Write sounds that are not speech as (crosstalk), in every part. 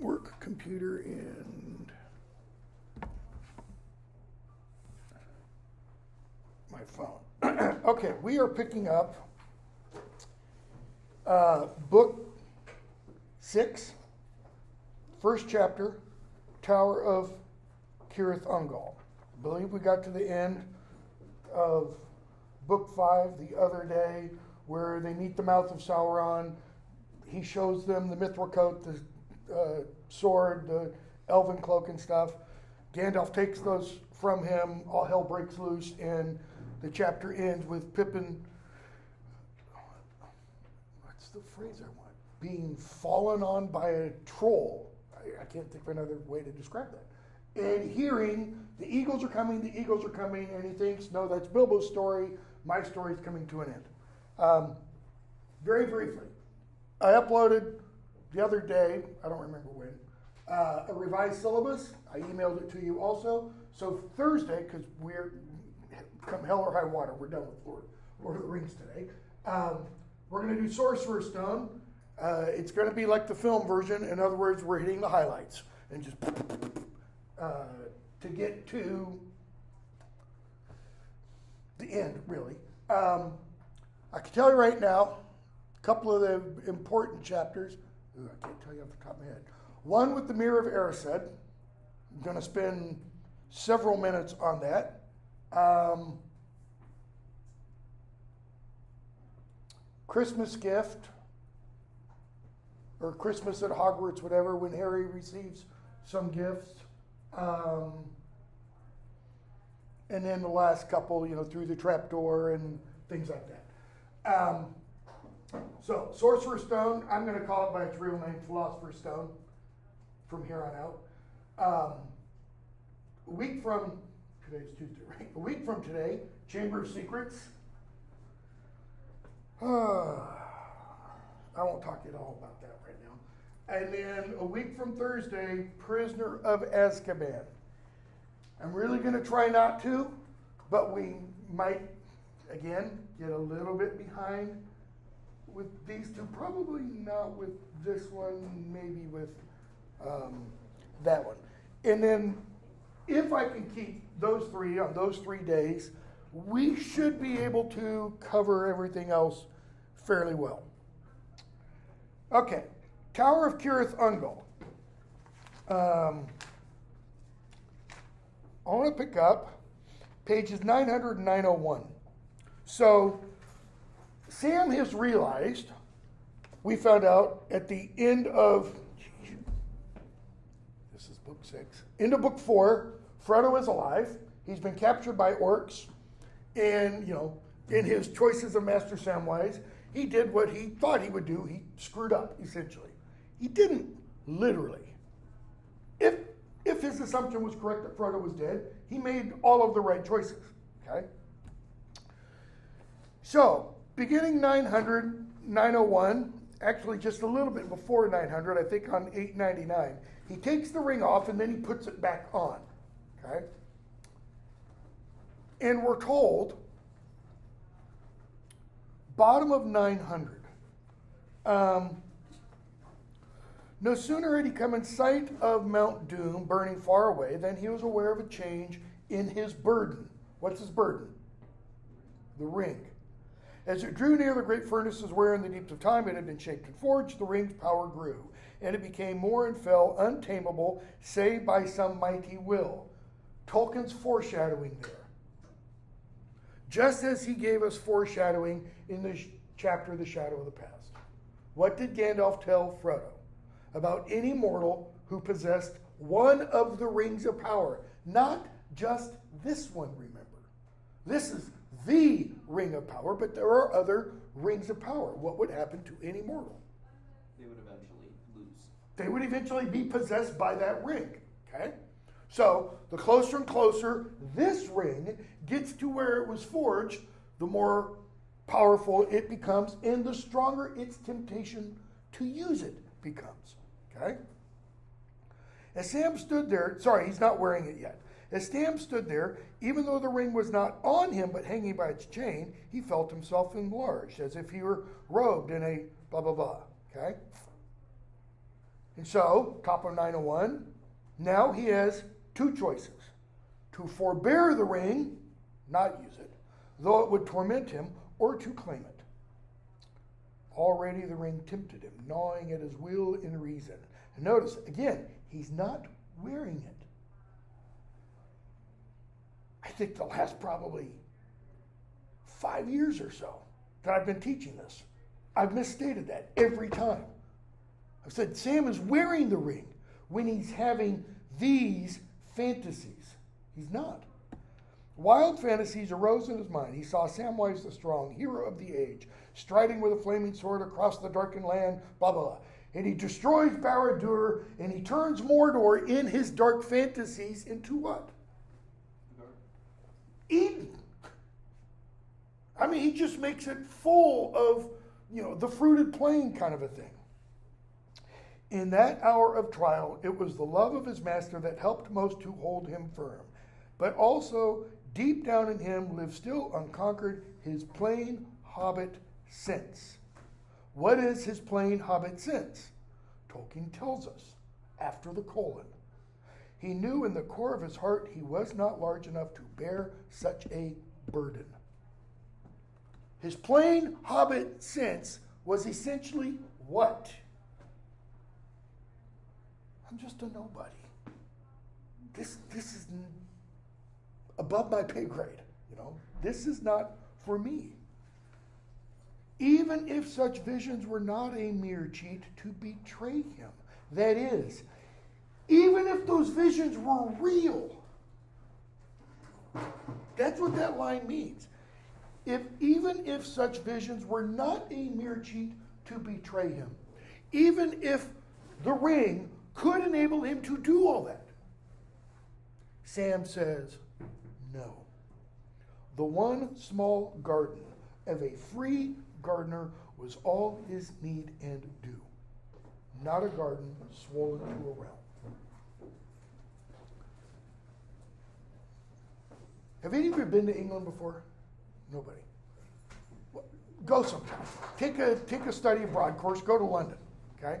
work computer and my phone. (clears throat) okay, we are picking up uh, book six, first chapter, Tower of Cirith Ungol. I believe we got to the end of book five the other day where they meet the mouth of Sauron. He shows them the mithril coat, the uh, sword, the elven cloak, and stuff. Gandalf takes those from him. All hell breaks loose, and the chapter ends with Pippin. What's the phrase I want? Being fallen on by a troll. I, I can't think of another way to describe that and hearing the eagles are coming, the eagles are coming, and he thinks, no, that's Bilbo's story. My story is coming to an end. Um, very briefly, I uploaded the other day, I don't remember when, uh, a revised syllabus. I emailed it to you also. So Thursday, because we're come hell or high water, we're done with Lord, Lord of the Rings today. Um, we're going to do Sorcerer's Stone. Uh, it's going to be like the film version. In other words, we're hitting the highlights and just uh, to get to the end, really. Um, I can tell you right now, a couple of the important chapters. Ooh, I can't tell you off the top of my head. One with the Mirror of Erised. I'm going to spend several minutes on that. Um, Christmas gift, or Christmas at Hogwarts, whatever, when Harry receives some gifts. Um, and then the last couple, you know, through the trapdoor and things like that. Um, so, Sorcerer's Stone, I'm going to call it by its real name, Philosopher's Stone, from here on out. Um, a week from, today's Tuesday, right? A week from today, Chamber of Secrets. (sighs) I won't talk at all about that right now. And then a week from Thursday, Prisoner of Azkaban. I'm really going to try not to, but we might, again, get a little bit behind with these two. Probably not with this one, maybe with um, that one. And then if I can keep those three on those three days, we should be able to cover everything else fairly well. Okay, Tower of Cirith Ungol. Um, I want to pick up pages 900 and 901. So, Sam has realized, we found out at the end of, this is book six, end of book four, Frodo is alive. He's been captured by orcs. And, you know, in his choices of Master Samwise, he did what he thought he would do. He screwed up, essentially. He didn't literally. If if his assumption was correct that Frodo was dead, he made all of the right choices. Okay? So, beginning 900, 901, actually just a little bit before 900, I think on 899, he takes the ring off and then he puts it back on. Okay? And we're told, bottom of 900. Um, no sooner had he come in sight of Mount Doom burning far away than he was aware of a change in his burden. What's his burden? The ring. As it drew near the great furnaces where in the deeps of time it had been shaped and forged, the ring's power grew, and it became more and fell untamable, save by some mighty will. Tolkien's foreshadowing there. Just as he gave us foreshadowing in the chapter The Shadow of the Past. What did Gandalf tell Frodo? about any mortal who possessed one of the rings of power. Not just this one, remember. This is the ring of power, but there are other rings of power. What would happen to any mortal? They would eventually lose. They would eventually be possessed by that ring. Okay? So the closer and closer this ring gets to where it was forged, the more powerful it becomes, and the stronger its temptation to use it becomes. Okay? As Sam stood there, sorry, he's not wearing it yet. As Sam stood there, even though the ring was not on him but hanging by its chain, he felt himself enlarged, as if he were robed in a blah, blah, blah. Okay? And so, top of 901, now he has two choices to forbear the ring, not use it, though it would torment him, or to claim it. Already the ring tempted him, gnawing at his will and reason. And notice, again, he's not wearing it. I think the last probably five years or so that I've been teaching this, I've misstated that every time. I've said Sam is wearing the ring when he's having these fantasies. He's not. Wild fantasies arose in his mind. He saw Samwise the Strong, hero of the age, striding with a flaming sword across the darkened land, blah, blah, blah. And he destroys Barad-dûr, and he turns Mordor in his dark fantasies into what? Eden. I mean, he just makes it full of, you know, the fruited plain kind of a thing. In that hour of trial, it was the love of his master that helped most to hold him firm. But also, deep down in him lived still unconquered his plain hobbit sense. What is his plain hobbit sense? Tolkien tells us after the colon. He knew in the core of his heart he was not large enough to bear such a burden. His plain hobbit sense was essentially what? I'm just a nobody. This, this is above my pay grade. You know, this is not for me. Even if such visions were not a mere cheat to betray him, that is, even if those visions were real. That's what that line means. If even if such visions were not a mere cheat to betray him, even if the ring could enable him to do all that, Sam says, no. The one small garden of a free gardener was all his need and due, not a garden swollen to a realm. Have any of you been to England before? Nobody. Go sometime. Take a take a study abroad course. Go to London. Okay,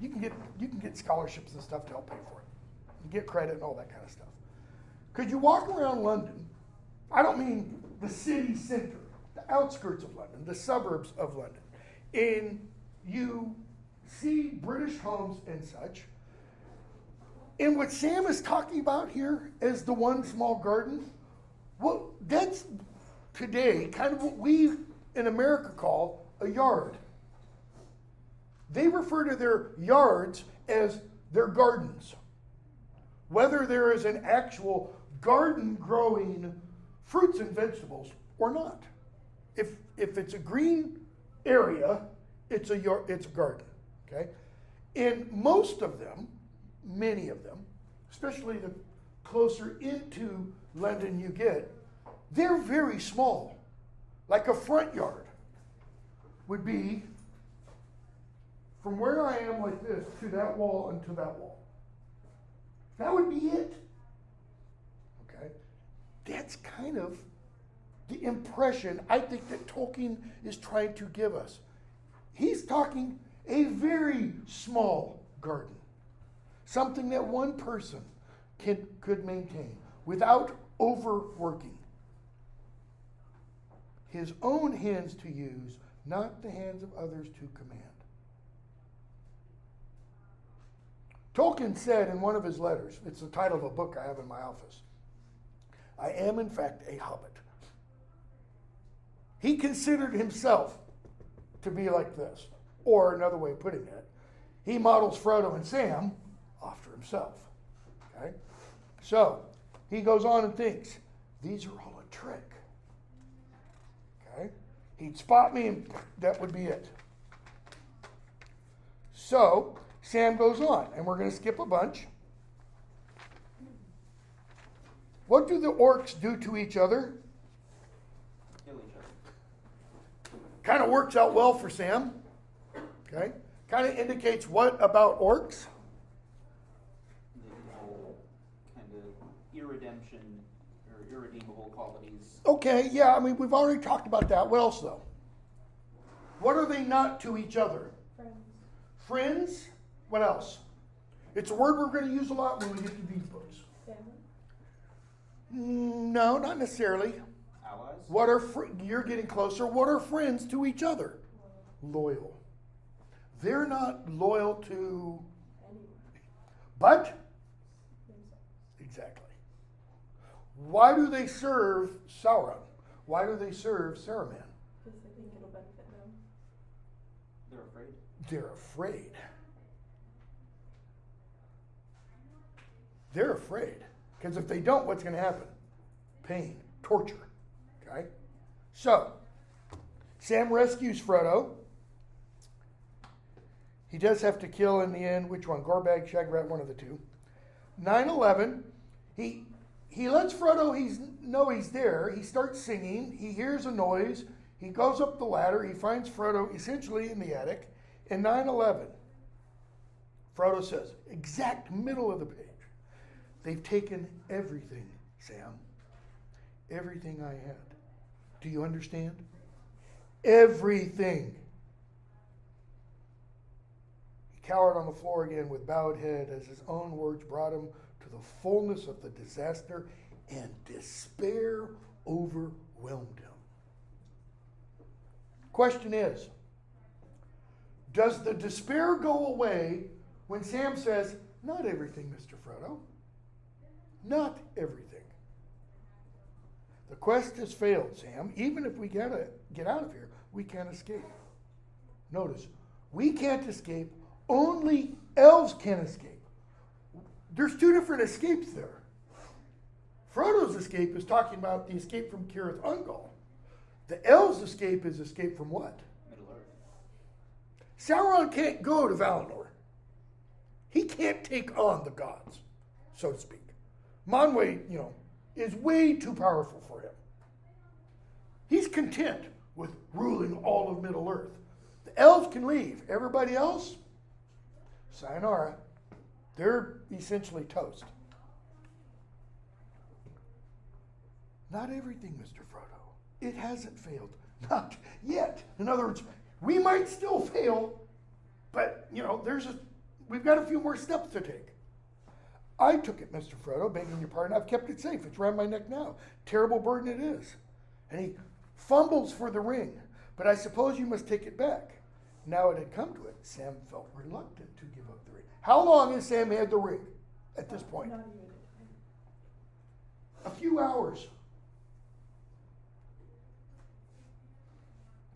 you can get you can get scholarships and stuff to help pay for it. You get credit and all that kind of stuff. Could you walk around London? I don't mean the city center, the outskirts of London, the suburbs of London, and you see British homes and such. And what Sam is talking about here is the one small garden, well, that's today kind of what we in America call a yard. They refer to their yards as their gardens. Whether there is an actual garden growing fruits and vegetables or not. If, if it's a green area, it's a, yard, it's a garden. Okay? And most of them, many of them, especially the closer into London you get, they're very small. Like a front yard would be from where I am like this to that wall and to that wall. That would be it. Okay? That's kind of the impression I think that Tolkien is trying to give us. He's talking a very small garden, something that one person can, could maintain without overworking. His own hands to use, not the hands of others to command. Tolkien said in one of his letters, it's the title of a book I have in my office I am, in fact, a hobbit. He considered himself to be like this. Or another way of putting it, he models Frodo and Sam after himself. Okay? So, he goes on and thinks, these are all a trick. He'd spot me and that would be it. So, Sam goes on, and we're going to skip a bunch. What do the orcs do to each other? Kill each other. Kind of works out well for Sam. Okay? Kind of indicates what about orcs? kind of irredemption or irredeemable qualities. Okay, yeah, I mean, we've already talked about that. What else, though? What are they not to each other? Friends. Friends? What else? It's a word we're going to use a lot when we get to these books. Family? Mm, No, not necessarily. Allies? What are fr- you're getting closer? What are friends to each other? Loyal. They're not loyal to, Anyone? but Why do they serve Sauron? Why do they serve Saruman? Because they think it'll benefit them. They're afraid. They're afraid. They're afraid. Because if they don't, what's going to happen? Pain, torture. Okay? So, Sam rescues Frodo. He does have to kill in the end, which one? Gorbag, Shagrat, one of the two. 9 11, he, he lets Frodo he's, know he's there. He starts singing. He hears a noise. He goes up the ladder. He finds Frodo essentially in the attic. In 9 11, Frodo says, exact middle of the page, they've taken everything, Sam. Everything I had. Do you understand? Everything. He cowered on the floor again with bowed head as his own words brought him to the fullness of the disaster, and despair overwhelmed him. Question is Does the despair go away when Sam says, Not everything, Mr. Frodo? Not everything. The quest has failed, Sam. Even if we gotta get out of here, we can't escape. Notice, we can't escape, only elves can escape. There's two different escapes there. Frodo's escape is talking about the escape from Cirith Ungol. The elves' escape is escape from what? Middle Earth. Sauron can't go to Valinor. He can't take on the gods, so to speak. Manwë, you know, is way too powerful for him. He's content with ruling all of Middle Earth. The elves can leave. Everybody else, sayonara. They're essentially toast. Not everything, Mr. Frodo. It hasn't failed. Not yet. In other words, we might still fail, but you know, there's a we've got a few more steps to take. I took it, Mr. Frodo, begging your pardon. I've kept it safe. It's around my neck now. Terrible burden it is. And he fumbles for the ring, but I suppose you must take it back. Now it had come to it. Sam felt reluctant to give up. How long has Sam had the ring at this point? A A few hours.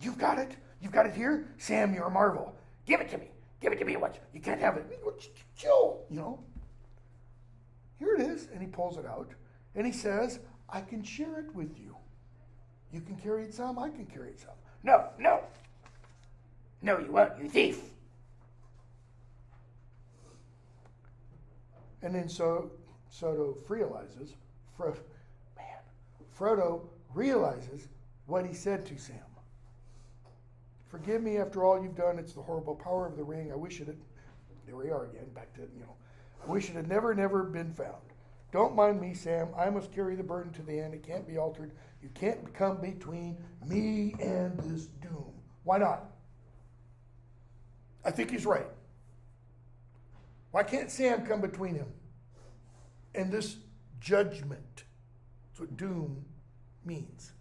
You've got it. You've got it here. Sam, you're a marvel. Give it to me. Give it to me What? You can't have it. Chill, you know. Here it is. And he pulls it out. And he says, I can share it with you. You can carry it some. I can carry it some. No, no. No, you won't, you thief. And then so Soto realizes, man, Frodo realizes what he said to Sam. Forgive me after all you've done. It's the horrible power of the ring. I wish it had. There we are again, back to you know. I wish it had never, never been found. Don't mind me, Sam. I must carry the burden to the end. It can't be altered. You can't come between me and this doom. Why not? I think he's right. Why can't Sam come between him and this judgment? That's what doom means.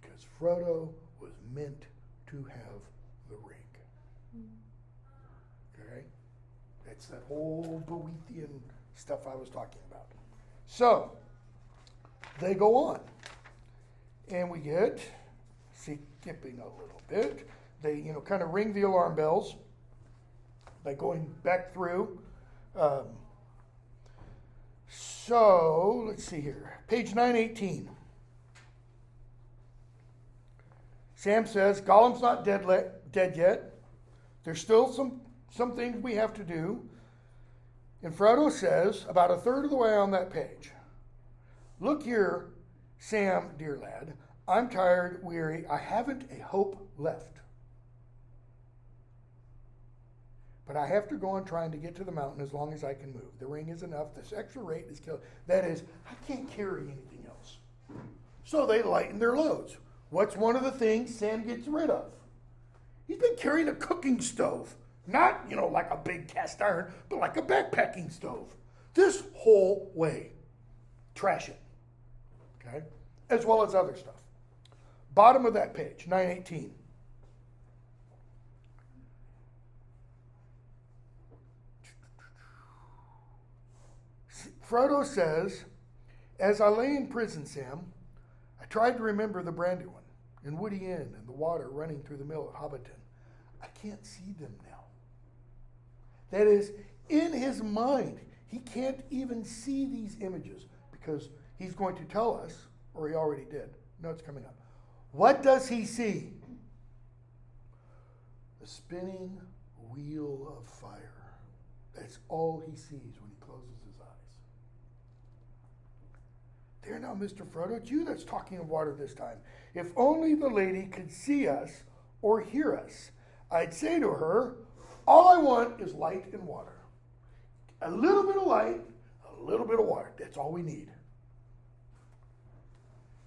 Because Frodo was meant to have the ring. Mm. Okay? That's that whole Boethian stuff I was talking about. So, they go on. And we get, skipping a little bit, they, you know, kind of ring the alarm bells by going back through. Um, so, let's see here. Page 918. Sam says, Gollum's not dead, le- dead yet. There's still some, some things we have to do. And Frodo says, about a third of the way on that page, Look here, Sam, dear lad. I'm tired, weary. I haven't a hope left. But I have to go on trying to get to the mountain as long as I can move. The ring is enough. This extra rate is killed. That is, I can't carry anything else. So they lighten their loads. What's one of the things Sam gets rid of? He's been carrying a cooking stove. Not, you know, like a big cast iron, but like a backpacking stove. This whole way. Trash it. Okay? As well as other stuff. Bottom of that page, 918. Frodo says, As I lay in prison, Sam, I tried to remember the Brandywine and Woody End and the water running through the mill at Hobbiton. I can't see them now. That is, in his mind, he can't even see these images because he's going to tell us, or he already did. No, it's coming up. What does he see? The spinning wheel of fire. That's all he sees when he closes his eyes. There now, Mr. Frodo, it's you that's talking of water this time. If only the lady could see us or hear us, I'd say to her, All I want is light and water. A little bit of light, a little bit of water. That's all we need.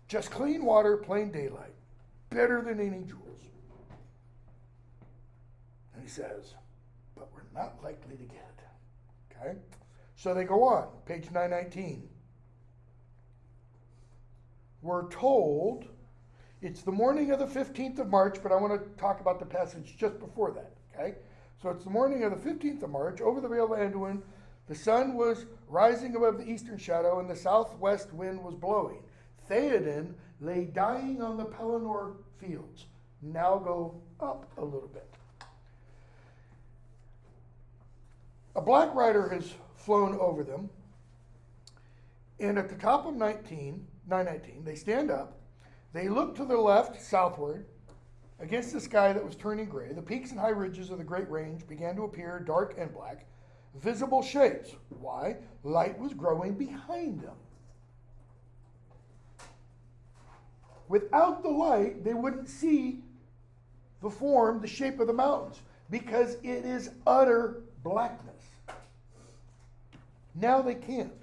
Just clean water, plain daylight. Better than any jewels. And he says, But we're not likely to get it. Okay? So they go on, page 919. We're told it's the morning of the 15th of March, but I want to talk about the passage just before that. Okay? So it's the morning of the 15th of March, over the Vale of Anduin. The sun was rising above the eastern shadow, and the southwest wind was blowing. Theoden lay dying on the Pelennor fields. Now go up a little bit. A black rider has flown over them, and at the top of 19, 919, they stand up. They look to the left, southward, against the sky that was turning gray. The peaks and high ridges of the Great Range began to appear dark and black, visible shapes. Why? Light was growing behind them. Without the light, they wouldn't see the form, the shape of the mountains, because it is utter blackness. Now they can't.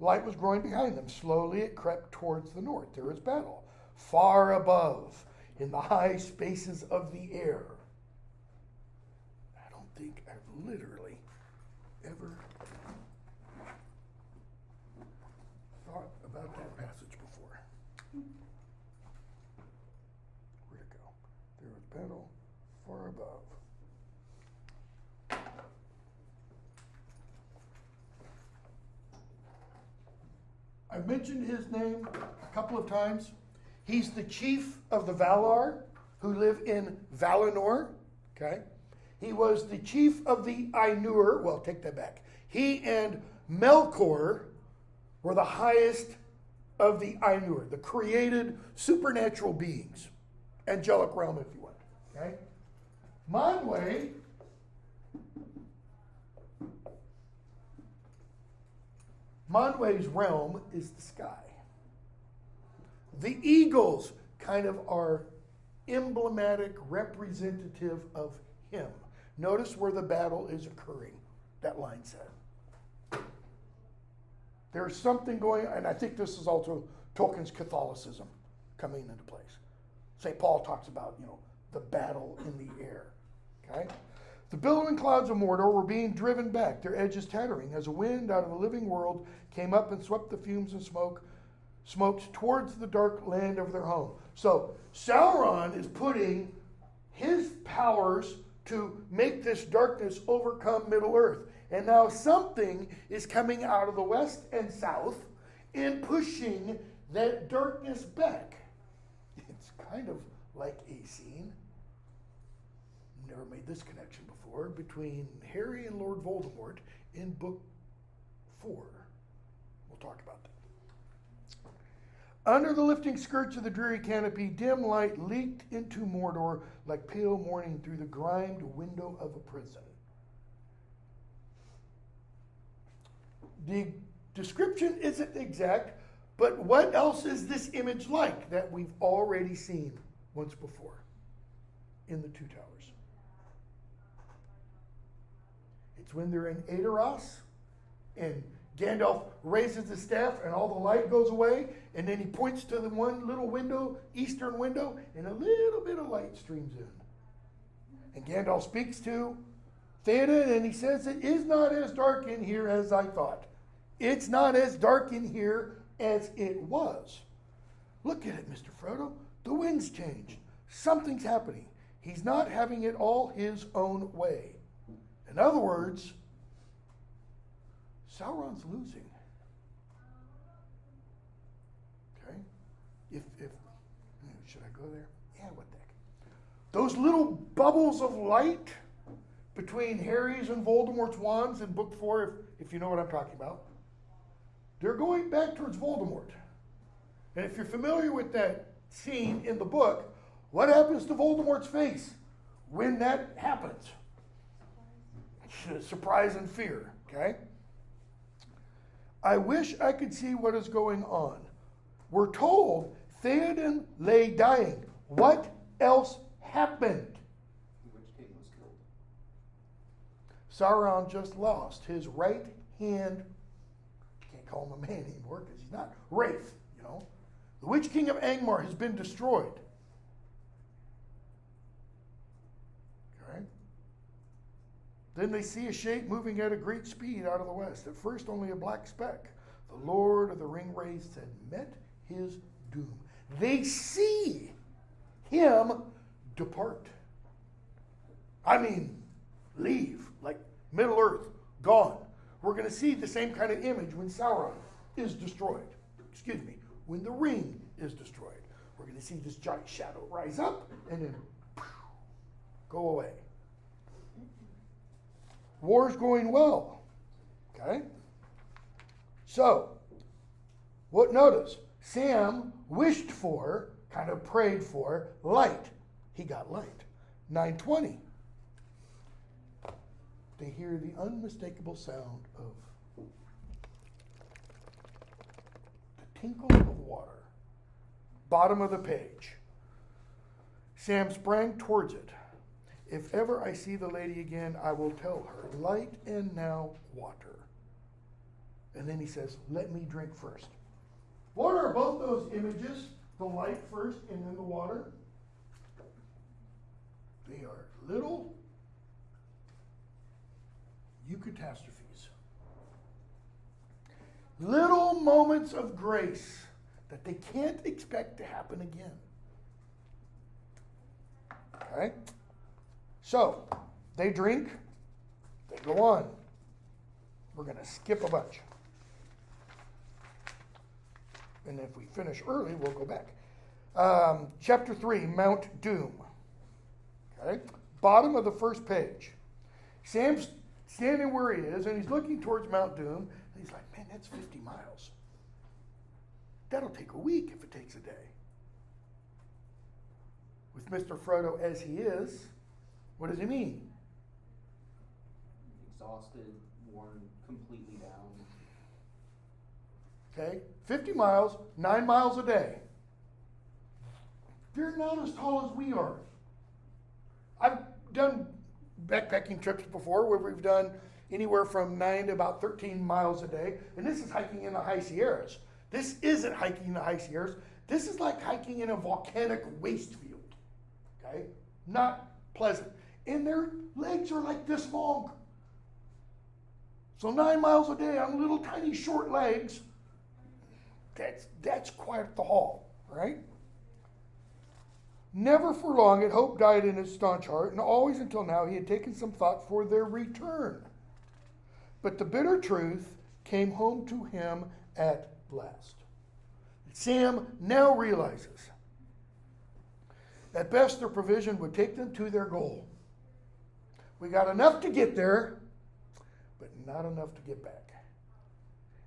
Light was growing behind them. Slowly it crept towards the north. There was battle. Far above, in the high spaces of the air. I don't think I've literally ever thought about that passage before. Where'd it go? There was battle far above. I've mentioned his name a couple of times. He's the chief of the Valar who live in Valinor. Okay. He was the chief of the Ainur. Well, take that back. He and Melkor were the highest of the Ainur, the created supernatural beings, angelic realm, if you want. Okay. Manwë Manwë's realm is the sky. The eagles kind of are emblematic, representative of him. Notice where the battle is occurring, that line said. There's something going and I think this is also Tolkien's Catholicism coming into place. St. Paul talks about, you know, the battle in the air. Okay? The billowing clouds of Mordor were being driven back, their edges tattering, as a wind out of the living world came up and swept the fumes and smoke, smokes towards the dark land of their home. So Sauron is putting his powers to make this darkness overcome Middle Earth. And now something is coming out of the west and south and pushing that darkness back. It's kind of like a scene. Never made this connection before between Harry and Lord Voldemort in book four. We'll talk about that. Under the lifting skirts of the dreary canopy, dim light leaked into Mordor like pale morning through the grimed window of a prison. The description isn't exact, but what else is this image like that we've already seen once before in the Two Towers? It's when they're in Edoras and Gandalf raises the staff and all the light goes away, and then he points to the one little window, eastern window, and a little bit of light streams in. and Gandalf speaks to Theoden, and he says, It is not as dark in here as I thought. It's not as dark in here as it was. Look at it, Mr. Frodo. The wind's changed. Something's happening. He's not having it all his own way. In other words, Sauron's losing. Okay? If, if, should I go there? Yeah, what the heck? Those little bubbles of light between Harry's and Voldemort's wands in book four, if, if you know what I'm talking about, they're going back towards Voldemort. And if you're familiar with that scene in the book, what happens to Voldemort's face when that happens? Surprise and fear, okay? I wish I could see what is going on. We're told Theoden lay dying. What else happened? The Witch King was killed. Sauron just lost his right hand. Can't call him a man anymore because he's not. Wraith, you know. The Witch King of Angmar has been destroyed. Okay. Then they see a shape moving at a great speed out of the west. At first, only a black speck. The Lord of the Ring Wraiths had met his doom. They see him depart. I mean, leave, like Middle Earth, gone. We're going to see the same kind of image when Sauron is destroyed. Excuse me, when the ring is destroyed. We're going to see this giant shadow rise up and then go away. War's going well. Okay? So, what notice? Sam wished for, kind of prayed for, light. He got light. 920. They hear the unmistakable sound of the tinkle of water. Bottom of the page. Sam sprang towards it. If ever I see the lady again, I will tell her, light and now water. And then he says, Let me drink first. What are both those images? The light first and then the water? They are little eucatastrophes. Little moments of grace that they can't expect to happen again. Okay? So, they drink, they go on. We're going to skip a bunch. And if we finish early, we'll go back. Um, chapter 3, Mount Doom. Okay? Bottom of the first page. Sam's standing where he is, and he's looking towards Mount Doom, and he's like, man, that's 50 miles. That'll take a week if it takes a day. With Mr. Frodo as he is, what does he mean? Exhausted, worn completely down. Okay? 50 miles, nine miles a day. They're not as tall as we are. I've done backpacking trips before where we've done anywhere from nine to about 13 miles a day, and this is hiking in the high Sierras. This isn't hiking in the high Sierras. This is like hiking in a volcanic waste field. Okay? Not pleasant. And their legs are like this long. So nine miles a day on little tiny short legs. That's that's quite the haul, right? Never for long had hope died in his staunch heart, and always until now he had taken some thought for their return. But the bitter truth came home to him at last. Sam now realizes at best their provision would take them to their goal. We got enough to get there, but not enough to get back.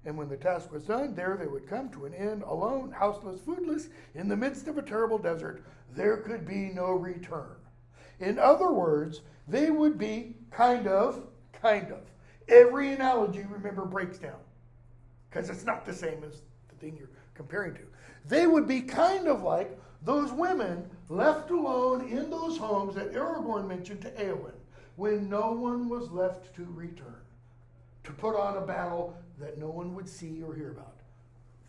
And when the task was done, there they would come to an end, alone, houseless, foodless, in the midst of a terrible desert. There could be no return. In other words, they would be kind of, kind of. Every analogy, remember, breaks down because it's not the same as the thing you're comparing to. They would be kind of like those women left alone in those homes that Aragorn mentioned to Eowyn when no one was left to return to put on a battle that no one would see or hear about.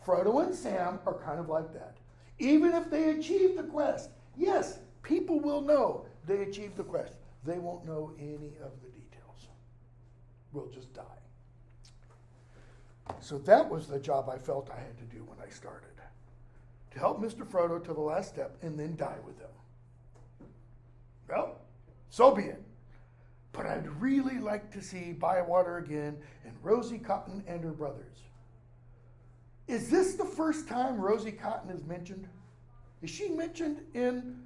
Frodo and Sam are kind of like that. Even if they achieve the quest, yes, people will know they achieved the quest. they won't know any of the details. We'll just die. So that was the job I felt I had to do when I started to help Mr. Frodo to the last step and then die with him. Well, so be it. But I'd really like to see Bywater again and Rosie Cotton and her brothers. Is this the first time Rosie Cotton is mentioned? Is she mentioned in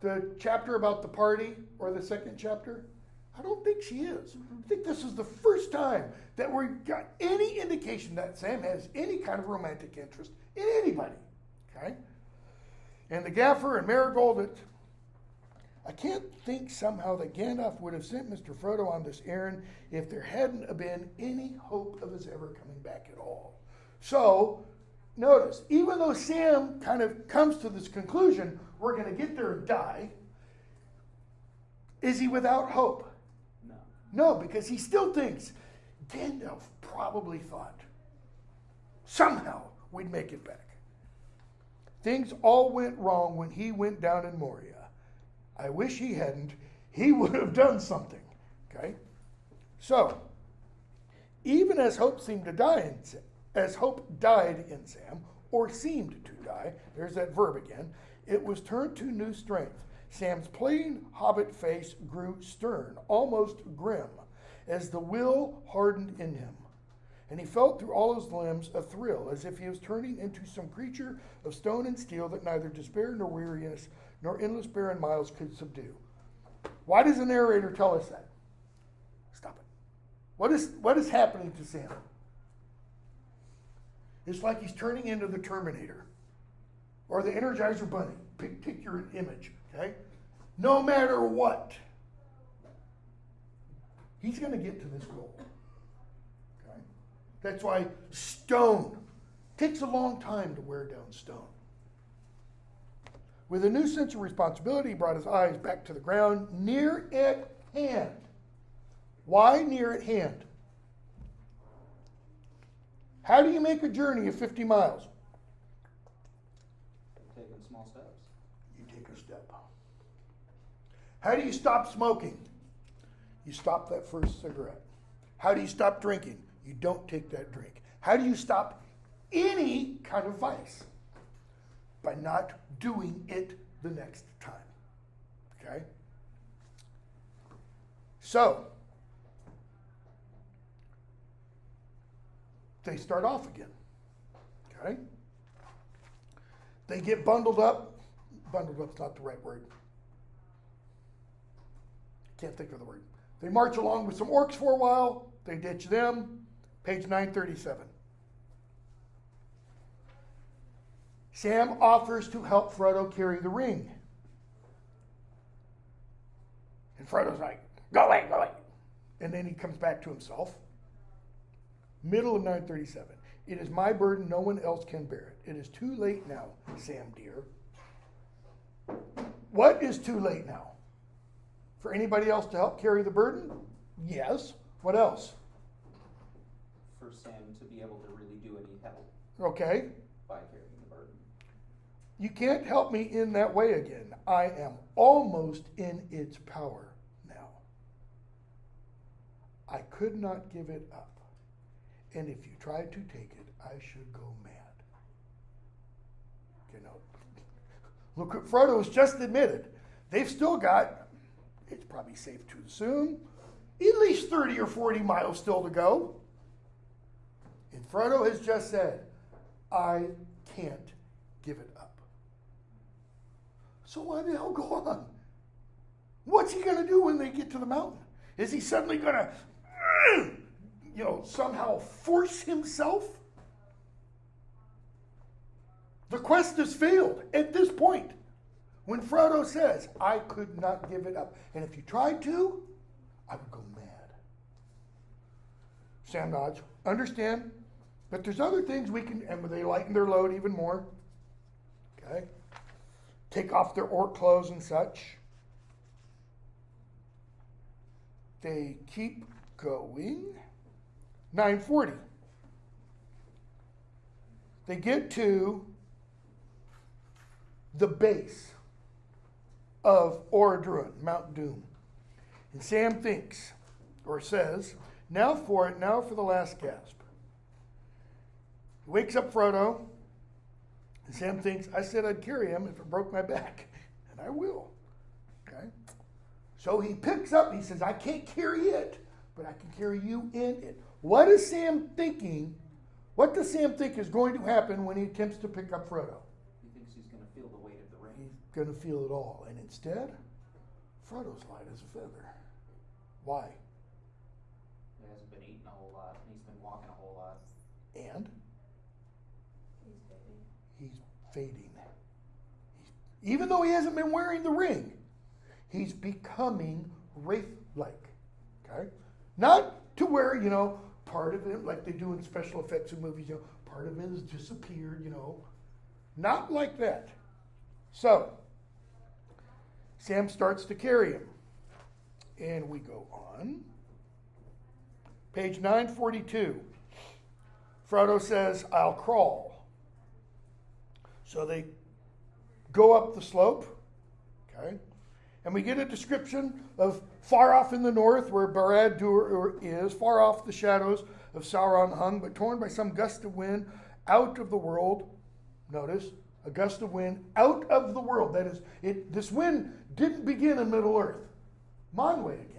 the chapter about the party or the second chapter? I don't think she is. I think this is the first time that we got any indication that Sam has any kind of romantic interest in anybody. Okay? And the gaffer and Marigold, it, I can't think somehow that Gandalf would have sent Mr. Frodo on this errand if there hadn't been any hope of his ever coming back at all. So, notice, even though Sam kind of comes to this conclusion, we're going to get there and die, is he without hope? No. No, because he still thinks Gandalf probably thought somehow we'd make it back. Things all went wrong when he went down in Moria. I wish he hadn't. He (laughs) would have done something. Okay? So, even as hope seemed to die in as hope died in Sam, or seemed to die, there's that verb again, it was turned to new strength. Sam's plain hobbit face grew stern, almost grim, as the will hardened in him. And he felt through all his limbs a thrill, as if he was turning into some creature of stone and steel that neither despair nor weariness nor endless barren miles could subdue. Why does the narrator tell us that? Stop it. What is, what is happening to Sam? It's like he's turning into the Terminator or the Energizer Bunny. Pick, pick your image, okay? No matter what, he's going to get to this goal. Okay? That's why stone takes a long time to wear down stone. With a new sense of responsibility, he brought his eyes back to the ground near at hand. Why near at hand? How do you make a journey of 50 miles? Taking small steps. You take a step. How do you stop smoking? You stop that first cigarette. How do you stop drinking? You don't take that drink. How do you stop any kind of vice? By not doing it the next time. Okay? So, they start off again. Okay? They get bundled up. Bundled up's not the right word. Can't think of the word. They march along with some orcs for a while. They ditch them. Page 937. Sam offers to help Frodo carry the ring. And Frodo's like, go away, go away. And then he comes back to himself. Middle of 937. It is my burden, no one else can bear it. It is too late now, Sam dear. What is too late now? For anybody else to help carry the burden? Yes. What else? For Sam to be able to really do any help Okay. by carrying. You can't help me in that way again. I am almost in its power now. I could not give it up. And if you tried to take it, I should go mad. You know, (laughs) look what Frodo's just admitted. They've still got, it's probably safe to assume, at least 30 or 40 miles still to go. And Frodo has just said, I can't give it up. So why the hell go on? What's he going to do when they get to the mountain? Is he suddenly going to, you know, somehow force himself? The quest has failed at this point. When Frodo says, I could not give it up. And if you tried to, I would go mad. Sam nods. Understand? But there's other things we can, and they lighten their load even more. Okay? Take off their orc clothes and such. They keep going. 940. They get to the base of Orodruin, Mount Doom. And Sam thinks, or says, Now for it, now for the last gasp. He wakes up Frodo, and Sam thinks, I said I'd carry him if it broke my back, and I will. Okay? So he picks up, he says, I can't carry it, but I can carry you in it. What is Sam thinking? What does Sam think is going to happen when he attempts to pick up Frodo? He thinks he's going to feel the weight of the ring. He's going to feel it all. And instead, Frodo's light as a feather. Why? He hasn't been eating a whole lot. and He's been walking a whole lot. And He's baby. he's fading. Even though he hasn't been wearing the ring, he's becoming wraith like. Okay? Not to where, you know, part of him, like they do in special effects in movies, you know, part of him has disappeared, you know. Not like that. So, Sam starts to carry him. And we go on. Page 942. Frodo says, I'll crawl. So they go up the slope, okay? And we get a description of far off in the north where Barad-dûr is, far off the shadows of Sauron hung, but torn by some gust of wind out of the world. Notice, a gust of wind out of the world. That is, it, this wind didn't begin in Middle Earth. Manwë again.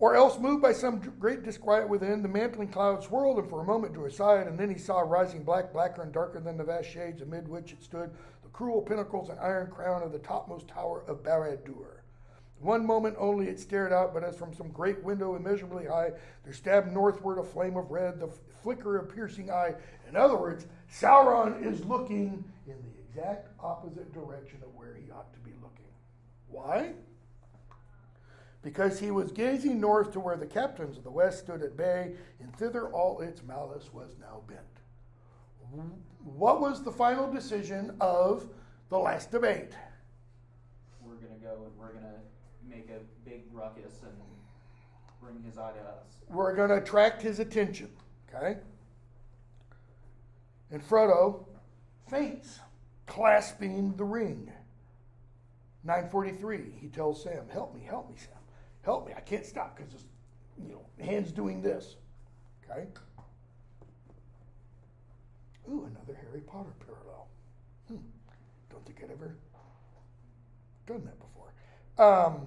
Or else, moved by some great disquiet within, the mantling cloud swirled and for a moment drew aside, and then he saw rising black, blacker and darker than the vast shades amid which it stood, the cruel pinnacles and iron crown of the topmost tower of Barad-dûr. One moment only it stared out, but as from some great window immeasurably high, there stabbed northward a flame of red, the flicker of piercing eye. In other words, Sauron is looking in the exact opposite direction of where he ought to be looking. Why? Because he was gazing north to where the captains of the west stood at bay, and thither all its malice was now bent. What was the final decision of the last debate? We're going to go and we're going to make a big ruckus and bring his eye to us. We're going to attract his attention, okay? And Frodo faints, clasping the ring. 943, he tells Sam, Help me, help me, Sam. Help me. I can't stop because this, you know, hand's doing this. Okay? Ooh, another Harry Potter parallel. Hmm. Don't think I'd ever done that before. Um,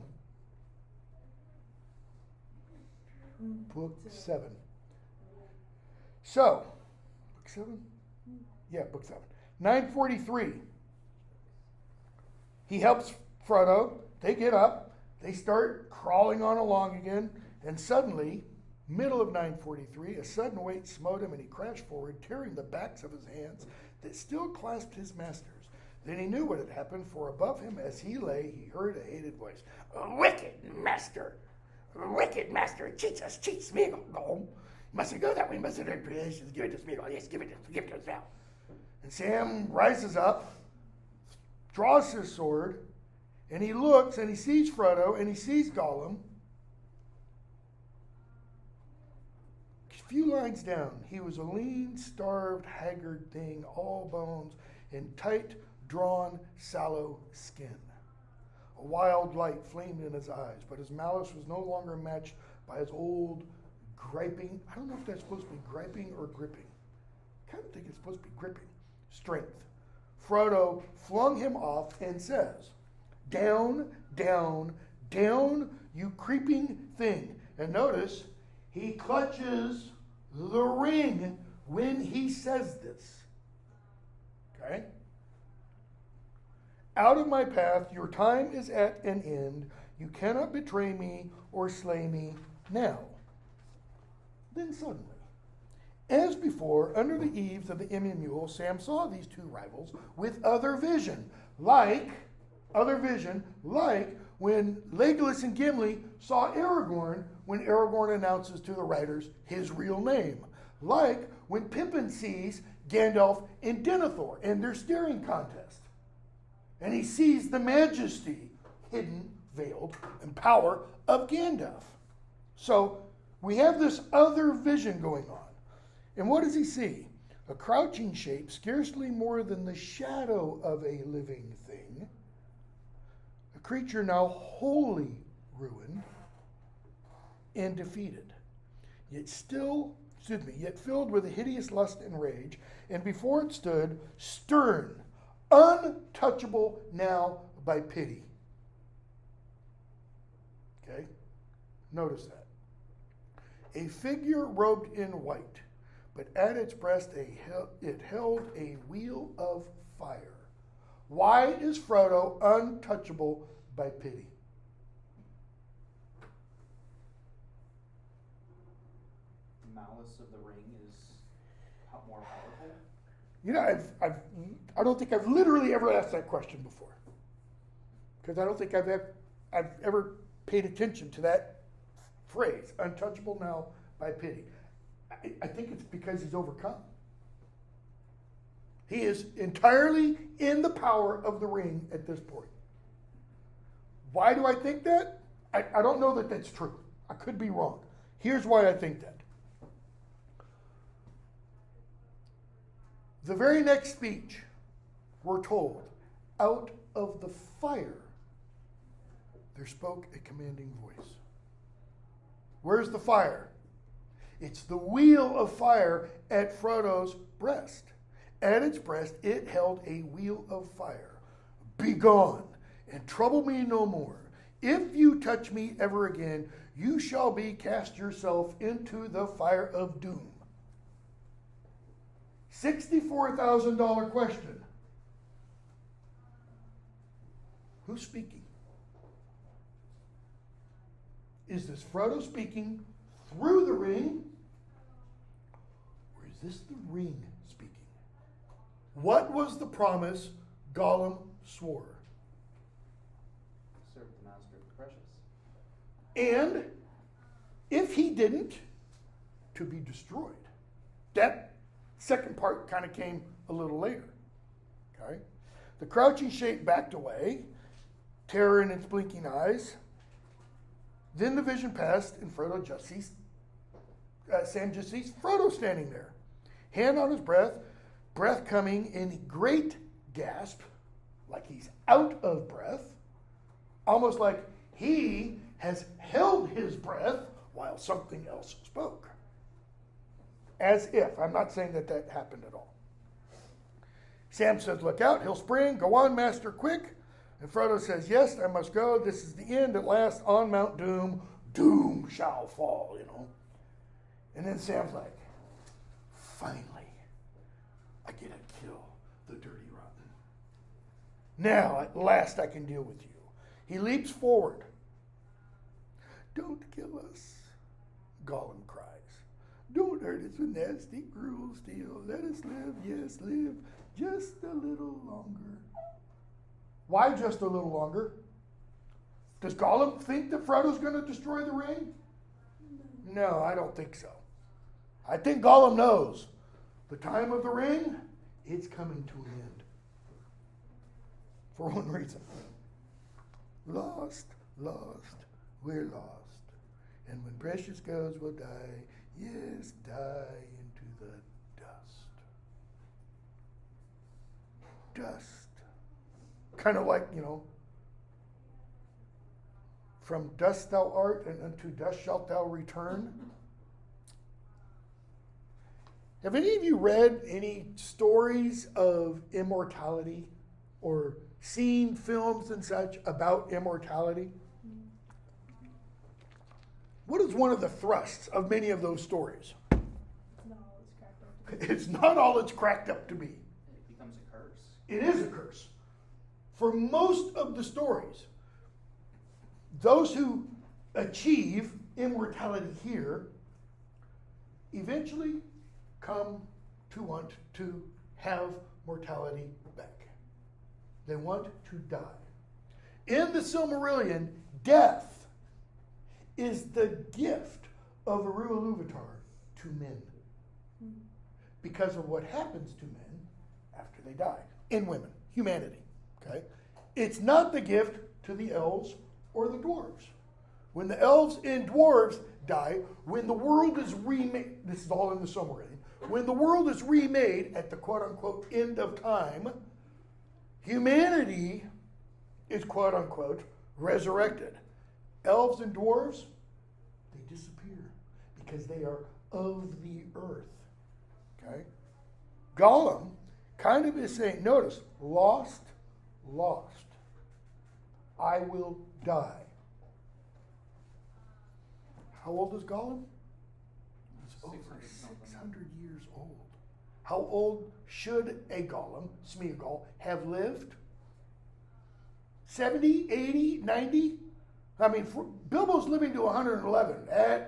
book seven. So, book seven? Yeah, book seven. 943. He helps Frodo. They get up. They start crawling on along again. And suddenly, middle of 943, a sudden weight smote him and he crashed forward, tearing the backs of his hands that still clasped his master's. Then he knew what had happened, for above him as he lay, he heard a hated voice Wicked master! Wicked master! Cheats us! Cheats Smeagol! No! Mustn't go that way, mustn't it? Give it to Smeagol. Yes, give it to give it to us now. And Sam rises up, draws his sword, and he looks and he sees Frodo and he sees Gollum. A few lines down, he was a lean, starved, haggard thing, all bones and tight, drawn, sallow skin. A wild light flamed in his eyes, but his malice was no longer matched by his old griping. I don't know if that's supposed to be griping or gripping. I kind of think it's supposed to be gripping. Strength. Frodo flung him off and says, Down, down, down, you creeping thing. And notice, he clutches the ring when he says this. Okay? Out of my path, your time is at an end. You cannot betray me or slay me now. Then suddenly, as before, under the eaves of the Emyn Muil, Sam saw these two rivals with other vision, like other vision, like when Legolas and Gimli saw Aragorn when Aragorn announces to the riders his real name, like when Pippin sees Gandalf and Denethor in their steering contest, and he sees the majesty, hidden, veiled, and power of Gandalf. So we have this other vision going on. And what does he see? A crouching shape, scarcely more than the shadow of a living thing. Creature now wholly ruined and defeated, yet still, excuse me, yet filled with a hideous lust and rage, and before it stood stern, untouchable now by pity. Okay? Notice that. A figure robed in white, but at its breast a it held a wheel of fire. Why is Frodo untouchable by pity? The malice of the ring is more powerful. You know, I've, I've, I don't think I've literally ever asked that question before. Because I don't think I've, ev- I've ever paid attention to that phrase, untouchable now by pity. I, I think it's because he's overcome. He is entirely in the power of the ring at this point. Why do I think that? I, I don't know that that's true. I could be wrong. Here's why I think that. The very next speech, we're told, out of the fire there spoke a commanding voice. Where's the fire? It's the wheel of fire at Frodo's breast. At its breast it held a wheel of fire. Begone, and trouble me no more. If you touch me ever again, you shall be cast yourself into the fire of doom. $64,000 question. Who's speaking? Is this Frodo speaking through the ring? Or is this the ring? What was the promise Gollum swore? Serve the master of the precious. And if he didn't, to be destroyed. That second part kind of came a little later. Okay? The crouching shape backed away, terror in its blinking eyes. Then the vision passed, and Frodo just sees, uh, Sam just sees Frodo standing there, hand on his breath, breath coming in great gasp, like he's out of breath, almost like he has held his breath while something else spoke. As if, I'm not saying that that happened at all. Sam says, Look out, he'll spring, go on, master, quick. And Frodo says, Yes, I must go. This is the end at last on Mount Doom. Doom shall fall, you know. And then Sam's like, Finally, I get to kill the dirty rotten. Now, at last, I can deal with you. He leaps forward. Don't kill us, Gollum cries. Don't hurt us with nasty, cruel steel. Let us live, yes, live just a little longer. Why just a little longer? Does Gollum think that Frodo's going to destroy the ring? No, I don't think so. I think Gollum knows the time of the ring, it's coming to an end. For one reason lost, lost, we're lost. And when precious goes, we'll die. Yes, die into the dust. Dust. Kind of like, you know, from dust thou art, and unto dust shalt thou return. Have any of you read any stories of immortality or seen films and such about immortality? What is one of the thrusts of many of those stories? It's. It's not all it's cracked up to be. It becomes a curse. It is a curse. For most of the stories, those who achieve immortality here eventually come to want to have mortality back. They want to die. In the Silmarillion, death is the gift of Eru Iluvatar to men because of what happens to men after they die in women, humanity. Okay? It's not the gift to the elves or the dwarves. When the elves and dwarves die, when the world is remade, this is all in the summary, when the world is remade at the quote unquote end of time, humanity is quote unquote resurrected. Elves and dwarves, they disappear because they are of the earth. Okay? Gollum kind of is saying, notice, lost, lost. I will die. How old is Gollum? Over 600 something. 600 years old. How old should a Gollum, Smeagol, have lived? 70, 80, 90? I mean, for, Bilbo's living to 111. That, eh,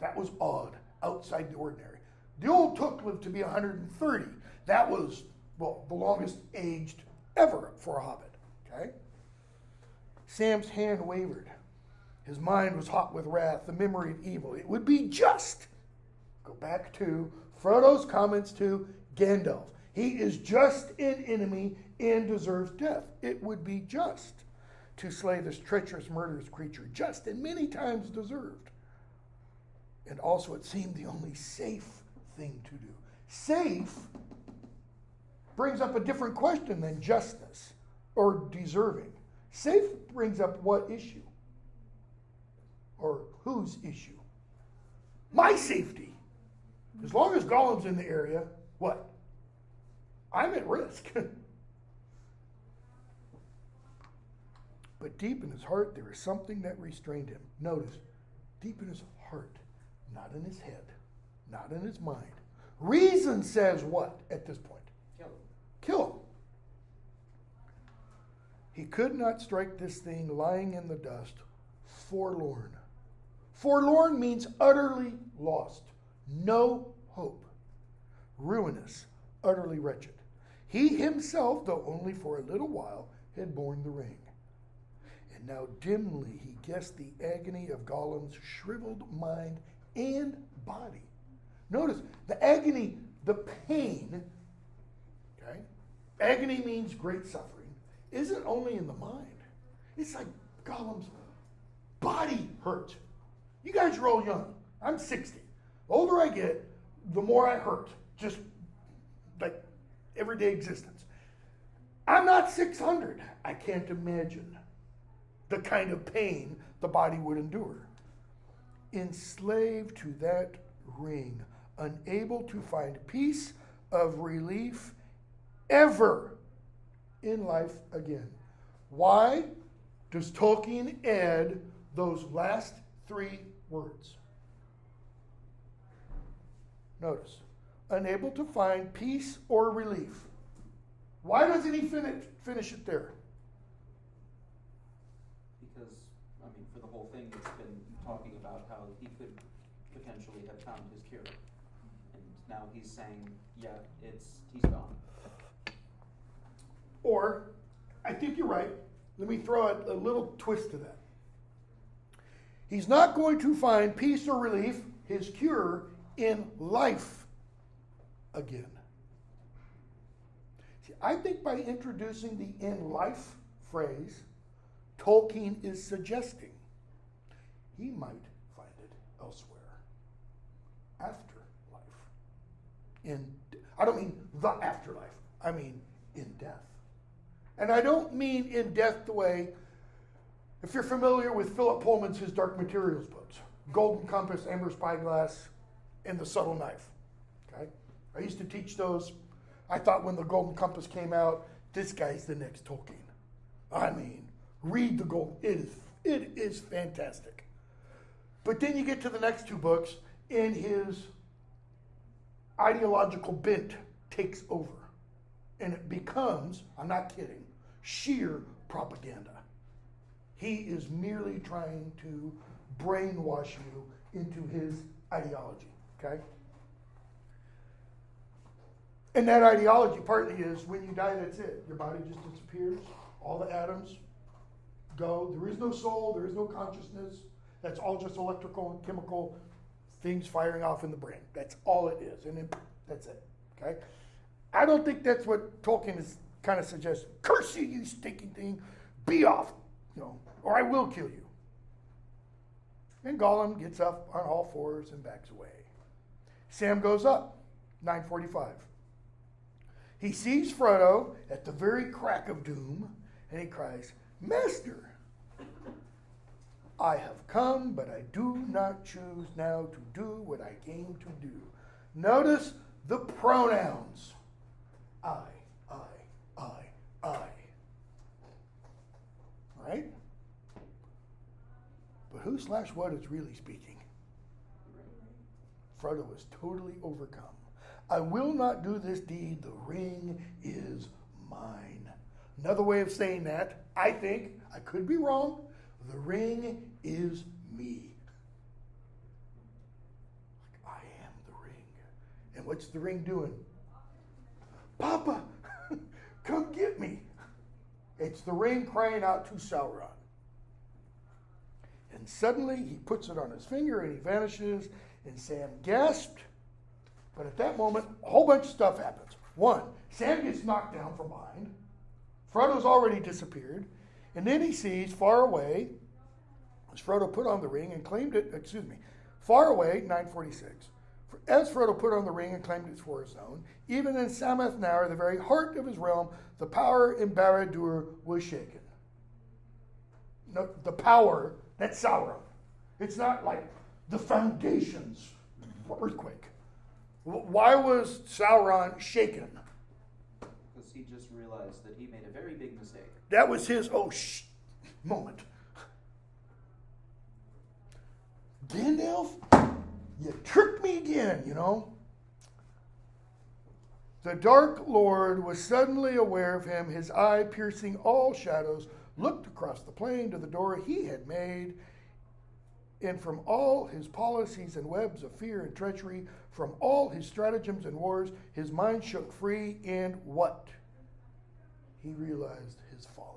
that was odd, outside the ordinary. The old Took lived to be 130. That was, well, the longest aged ever for a hobbit. Okay? Sam's hand wavered. His mind was hot with wrath, the memory of evil. It would be just. Go back to Frodo's comments to Gandalf. He is just an enemy and deserves death. It would be just to slay this treacherous, murderous creature, just and many times deserved. And also, it seemed the only safe thing to do. Safe brings up a different question than justice or deserving. Safe brings up what issue? Or whose issue? My safety. As long as Gollum's in the area, what? I'm at risk. (laughs) but deep in his heart, there is something that restrained him. Notice, deep in his heart, not in his head, not in his mind. Reason says what at this point? Kill. Him. Kill him. He could not strike this thing lying in the dust, forlorn. Forlorn means utterly lost, no hope, ruinous, utterly wretched. He himself, though only for a little while, had borne the ring. And now dimly he guessed the agony of Gollum's shriveled mind and body. Notice the agony, the pain, okay? Agony means great suffering, isn't only in the mind. It's like Gollum's body hurt. You guys are all young. I'm 60. Older I get, the more I hurt. Just like everyday existence. I'm not 600. I can't imagine the kind of pain the body would endure. Enslaved to that ring, unable to find peace of relief ever in life again. Why does Tolkien add those last three words? Notice, unable to find peace or relief. Why doesn't he finish, finish it there? Because, I mean, for the whole thing, it's been talking about how he could potentially have found his cure. And now he's saying, yeah, it's, he's gone. Or, I think you're right. Let me throw a, a little twist to that. He's not going to find peace or relief, his cure, in life again. See, I think by introducing the in life phrase, Tolkien is suggesting he might find it elsewhere after life. In I don't mean the afterlife. I mean in death. And I don't mean in death the way if you're familiar with Philip Pullman's his Dark Materials books, Golden Compass, Amber Spyglass, and The Subtle Knife. Okay? I used to teach those. I thought when the Golden Compass came out, this guy's the next Tolkien. I mean, read the Golden. It is it is fantastic. But then you get to the next two books, and his ideological bent takes over. And it becomes, I'm not kidding, sheer propaganda. He is merely trying to brainwash you into his ideology, okay? And that ideology partly is when you die, that's it. Your body just disappears, all the atoms go. There is no soul, there is no consciousness. That's all just electrical and chemical things firing off in the brain. That's all it is. And then that's it, okay? I don't think that's what Tolkien is kind of suggesting. Curse you, you stinking thing. Be off, you know, or I will kill you. And Gollum gets up on all fours and backs away. Sam goes up, 945. He sees Frodo at the very crack of doom, and he cries, Master, I have come, but I do not choose now to do what I came to do. Notice the pronouns I, I, I, I. Right? But who slash what is really speaking? Frodo is totally overcome. I will not do this deed. The ring is mine. Another way of saying that, I think, I could be wrong, the ring is me. I am the ring. And what's the ring doing? Papa, (laughs) come get me. It's the ring crying out to Sauron. And suddenly he puts it on his finger and he vanishes. And Sam gasped. But at that moment, a whole bunch of stuff happens. One, Sam gets knocked down from behind. Frodo's already disappeared. And then he sees far away, as Frodo put on the ring and claimed it, excuse me, far away, 946. As Frodo put on the ring and claimed it for his own, even in Sammath Naur, the very heart of his realm, the power in Barad-dûr was shaken. No, the power, that's Sauron. It's not like the foundations earthquake. Why was Sauron shaken? Because he just realized that he made a very big mistake. That was his oh shh moment. Gandalf, you tricked me again, you know. The Dark Lord was suddenly aware of him, his eye piercing all shadows, looked across the plain to the door he had made, and from all his policies and webs of fear and treachery, from all his stratagems and wars, his mind shook free, and what? He realized his folly.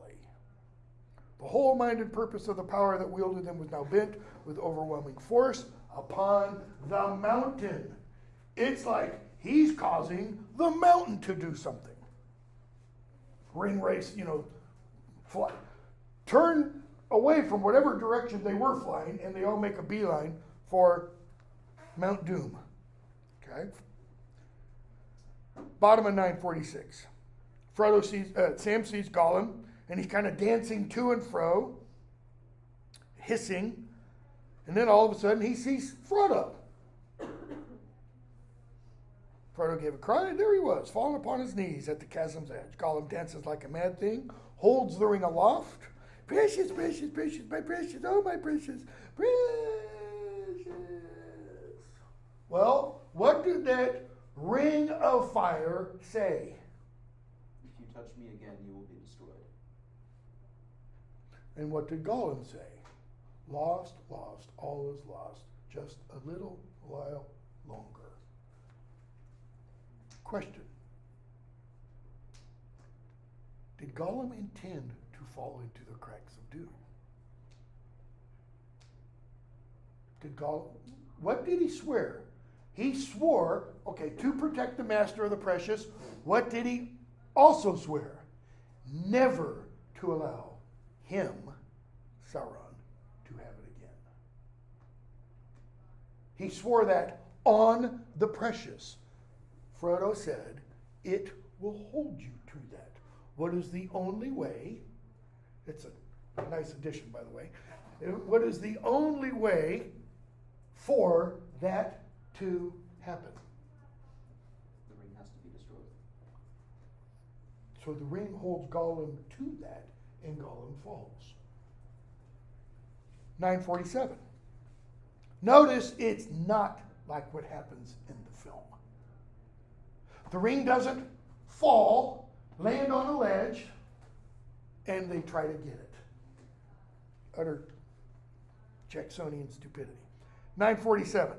The whole minded purpose of the power that wielded him was now bent with overwhelming force upon the mountain. It's like he's causing the mountain to do something. Ringwraiths, you know, fly. Turn away from whatever direction they were flying, and they all make a beeline for Mount Doom. Okay? Bottom of 946. Frodo sees, uh, Sam sees Gollum, and he's kind of dancing to and fro, hissing, and then all of a sudden he sees Frodo. Frodo gave a cry, and there he was, falling upon his knees at the chasm's edge. Gollum dances like a mad thing, holds the ring aloft. Precious, precious, precious, my precious, oh my precious, precious. Well, what did that ring of fire say? If you touch me again, you will be destroyed. And what did Gollum say? Lost, lost, all is lost. Just a little while longer. Question Did Gollum intend fall into the cracks of doom? Did God, what did he swear? He swore, okay, to protect the master of the precious. What did he also swear? Never to allow him, Sauron, to have it again. He swore that on the precious. Frodo said, It will hold you to that. What is the only way? It's a nice addition, by the way. Uh, what is the only way for that to happen? The ring has to be destroyed. So the ring holds Gollum to that, and Gollum falls. 947. Notice it's not like what happens in the film. The ring doesn't fall, land on a ledge, and they try to get it. Utter Jacksonian stupidity. 947.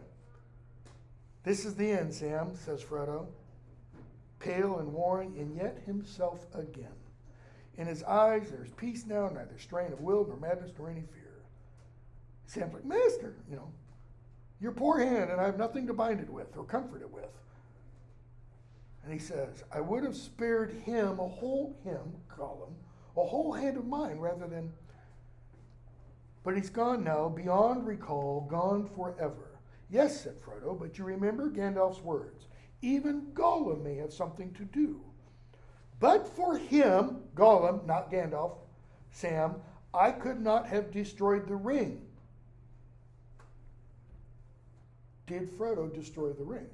This is the end, Sam, says Frodo, pale and worn, and yet himself again. In his eyes there's peace now, neither strain of will nor madness nor any fear. Sam's like, Master, you know, your poor hand, and I have nothing to bind it with or comfort it with. And he says, I would have spared him, a whole him, Gollum, a whole hand of mine rather than. But he's gone now, beyond recall, gone forever. Yes, said Frodo, but you remember Gandalf's words. Even Gollum may have something to do. But for him, Gollum, not Gandalf, Sam, I could not have destroyed the ring. Did Frodo destroy the ring?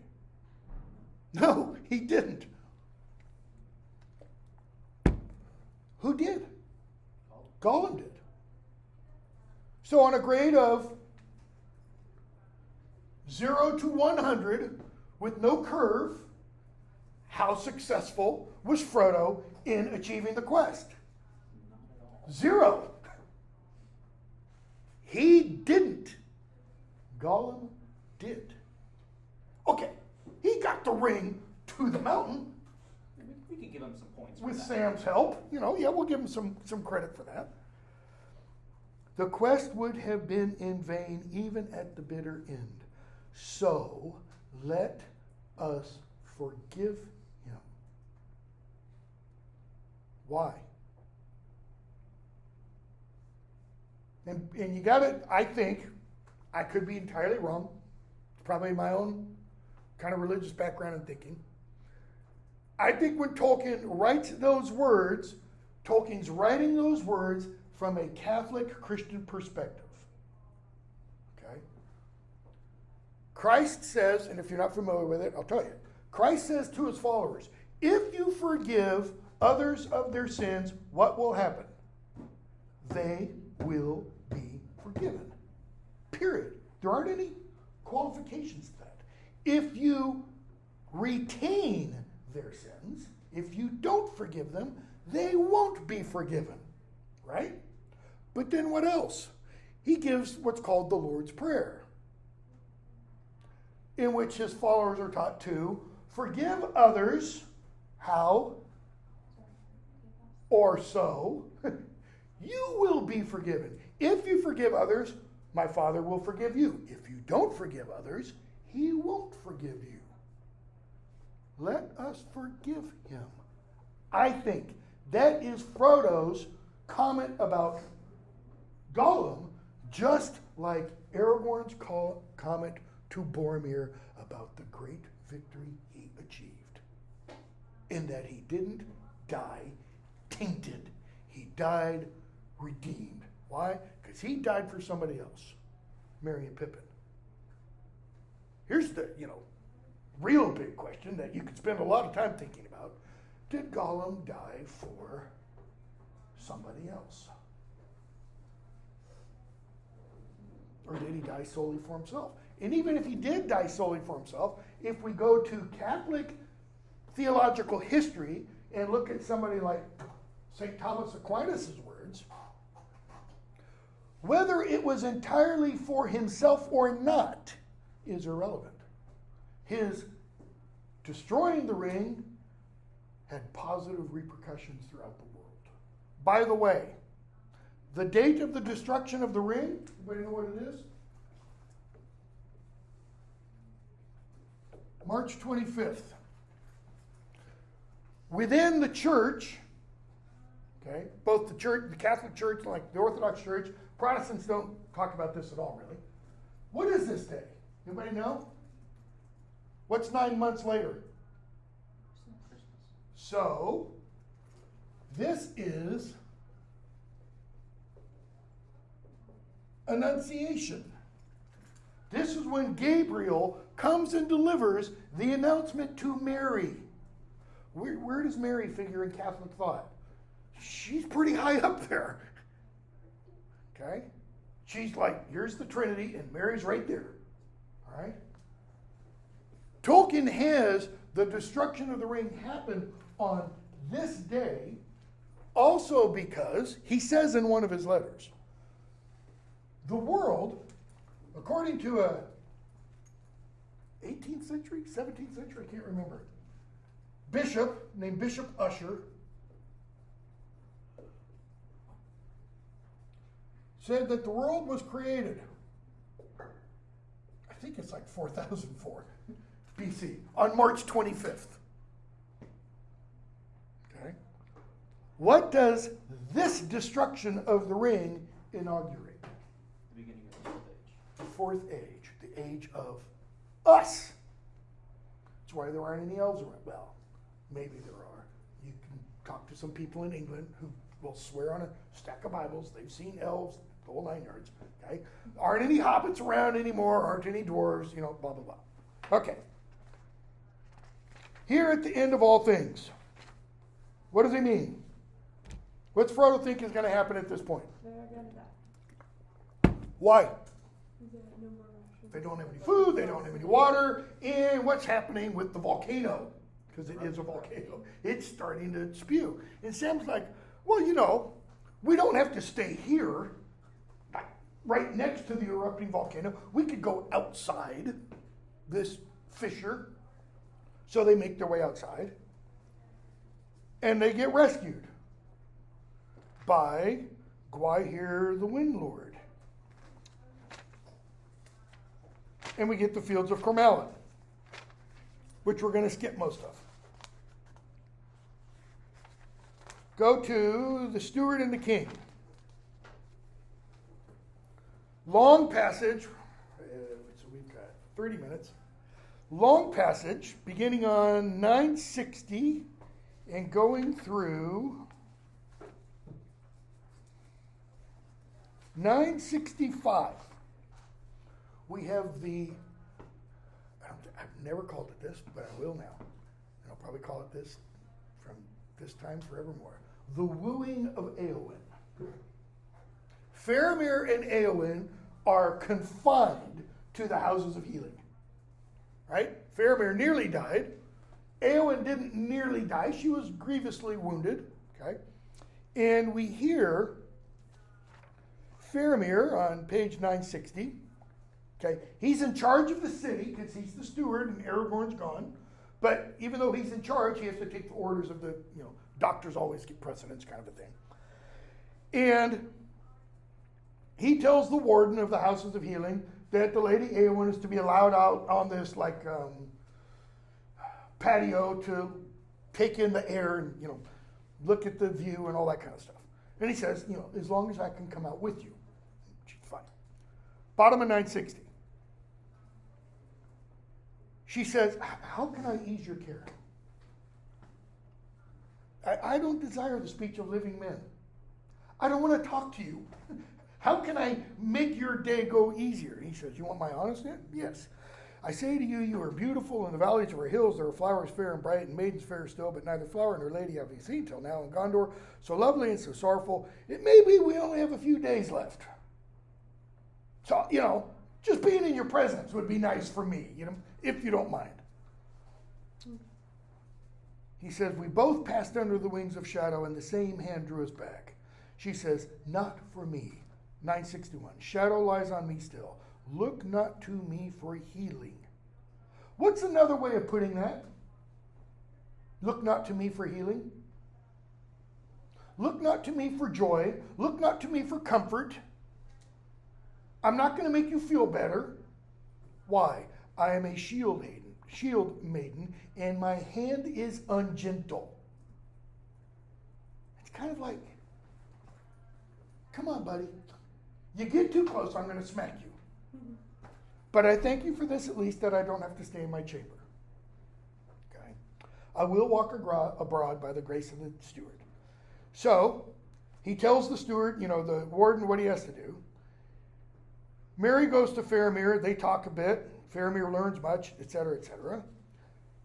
No, he didn't. Who did? Gollum did. So, on a grade of 0 to 100 with no curve, how successful was Frodo in achieving the quest? Zero. He didn't. Gollum did. Okay, he got the ring to the mountain We, we could give him some points with. Sam's help. You know, yeah, we'll give him some, some credit for that. The quest would have been in vain even at the bitter end. So let us forgive him. Why? And, and you got it, I think, I could be entirely wrong. It's probably my own kind of religious background and thinking. I think when Tolkien writes those words, Tolkien's writing those words from a Catholic Christian perspective. Okay? Christ says, and if you're not familiar with it, I'll tell you. Christ says to his followers, if you forgive others of their sins, what will happen? They will be forgiven. Period. There aren't any qualifications to that. If you retain their sins, if you don't forgive them, they won't be forgiven. Right? But then what else? He gives what's called the Lord's Prayer, in which his followers are taught to forgive others. How? Or so. (laughs) you will be forgiven. If you forgive others, my Father will forgive you. If you don't forgive others, he won't forgive you. Let us forgive him. I think that is Frodo's comment about Gollum, just like Aragorn's call, comment to Boromir about the great victory he achieved. In that he didn't die tainted, he died redeemed. Why? Because he died for somebody else, Merry and Pippin. Here's the, you know, real big question that you could spend a lot of time thinking about. Did Gollum die for somebody else? Or did he die solely for himself? And even if he did die solely for himself, if we go to Catholic theological history and look at somebody like St. Thomas Aquinas' words, whether it was entirely for himself or not is irrelevant. His destroying the ring had positive repercussions throughout the world. By the way, the date of the destruction of the ring, anybody know what it is? March 25th. Within the church, okay, both the church, the Catholic Church, like the Orthodox Church, Protestants don't talk about this at all, really. What is this day? Anybody know? What's nine months later? So, this is Annunciation. This is when Gabriel comes and delivers the announcement to Mary. Where, where does Mary figure in Catholic thought? She's pretty high up there. Okay? She's like, here's the Trinity, and Mary's right there. All right? Tolkien has the destruction of the ring happen on this day, also because he says in one of his letters, the world, according to a 18th century, 17th century, I can't remember, bishop named Bishop Ussher said that the world was created. I think it's like 4004 BC on March 25th. Okay. What does this destruction of the ring inaugurate? The beginning of the old age. The fourth age, the age of us. That's why there aren't any elves around. Well, maybe there are. You can talk to some people in England who will swear on a stack of Bibles they've seen elves the whole nine yards. Okay, aren't any hobbits around anymore? Aren't any dwarves? You know, blah blah blah. Okay. Here at the end of all things, what does he mean? What's Frodo think is going to happen at this point? Why? They don't have any food, they don't have any water, and what's happening with the volcano? Because it is a volcano. It's starting to spew. And Sam's like, well, you know, we don't have to stay here, right next to the erupting volcano. We could go outside this fissure. So they make their way outside. And they get rescued by Gwaihir the Wind Lord. and we get the fields of Cormallen, which we're going to skip most of. Go to the steward and the king. Long passage, uh, so we've got 30 minutes. Long passage beginning on 960 and going through 965 we have the, I I've never called it this, but I will now. And I'll probably call it this from this time forevermore. The wooing of Eowyn. Faramir and Eowyn are confined to the houses of healing. Right? Faramir nearly died. Eowyn didn't nearly die. She was grievously wounded. Okay? And we hear Faramir on page 960 Okay, he's in charge of the city because he's the steward and Aragorn's gone. But even though he's in charge, he has to take the orders of the, you know, doctors always get precedence kind of a thing. And he tells the warden of the houses of healing that the Lady Eowyn is to be allowed out on this like um, patio to take in the air and you know look at the view and all that kind of stuff. And he says, you know, as long as I can come out with you, she's fine. Bottom of 960. She says, How can I ease your care? I, I don't desire the speech of living men. I don't want to talk to you. (laughs) How can I make your day go easier? He says, You want my honesty? Yes. I say to you, you are beautiful in the valleys of our hills. There are flowers fair and bright, and maidens fair still, but neither flower nor lady have we seen till now in Gondor. So lovely and so sorrowful. It may be we only have a few days left. So, you know, just being in your presence would be nice for me, you know, if you don't mind. He says, We both passed under the wings of shadow, and the same hand drew us back. She says, Not for me. 961. Shadow lies on me still. Look not to me for healing. What's another way of putting that? Look not to me for healing. Look not to me for joy. Look not to me for comfort. I'm not going to make you feel better. Why? I am a shield maiden, shield maiden, and my hand is ungentle. It's kind of like, come on, buddy. You get too close, I'm going to smack you. But I thank you for this at least that I don't have to stay in my chamber. Okay? I will walk abroad by the grace of the steward. So, he tells the steward, you know, the warden, what he has to do. Merry goes to Faramir. They talk a bit. Faramir learns much, etc., etc.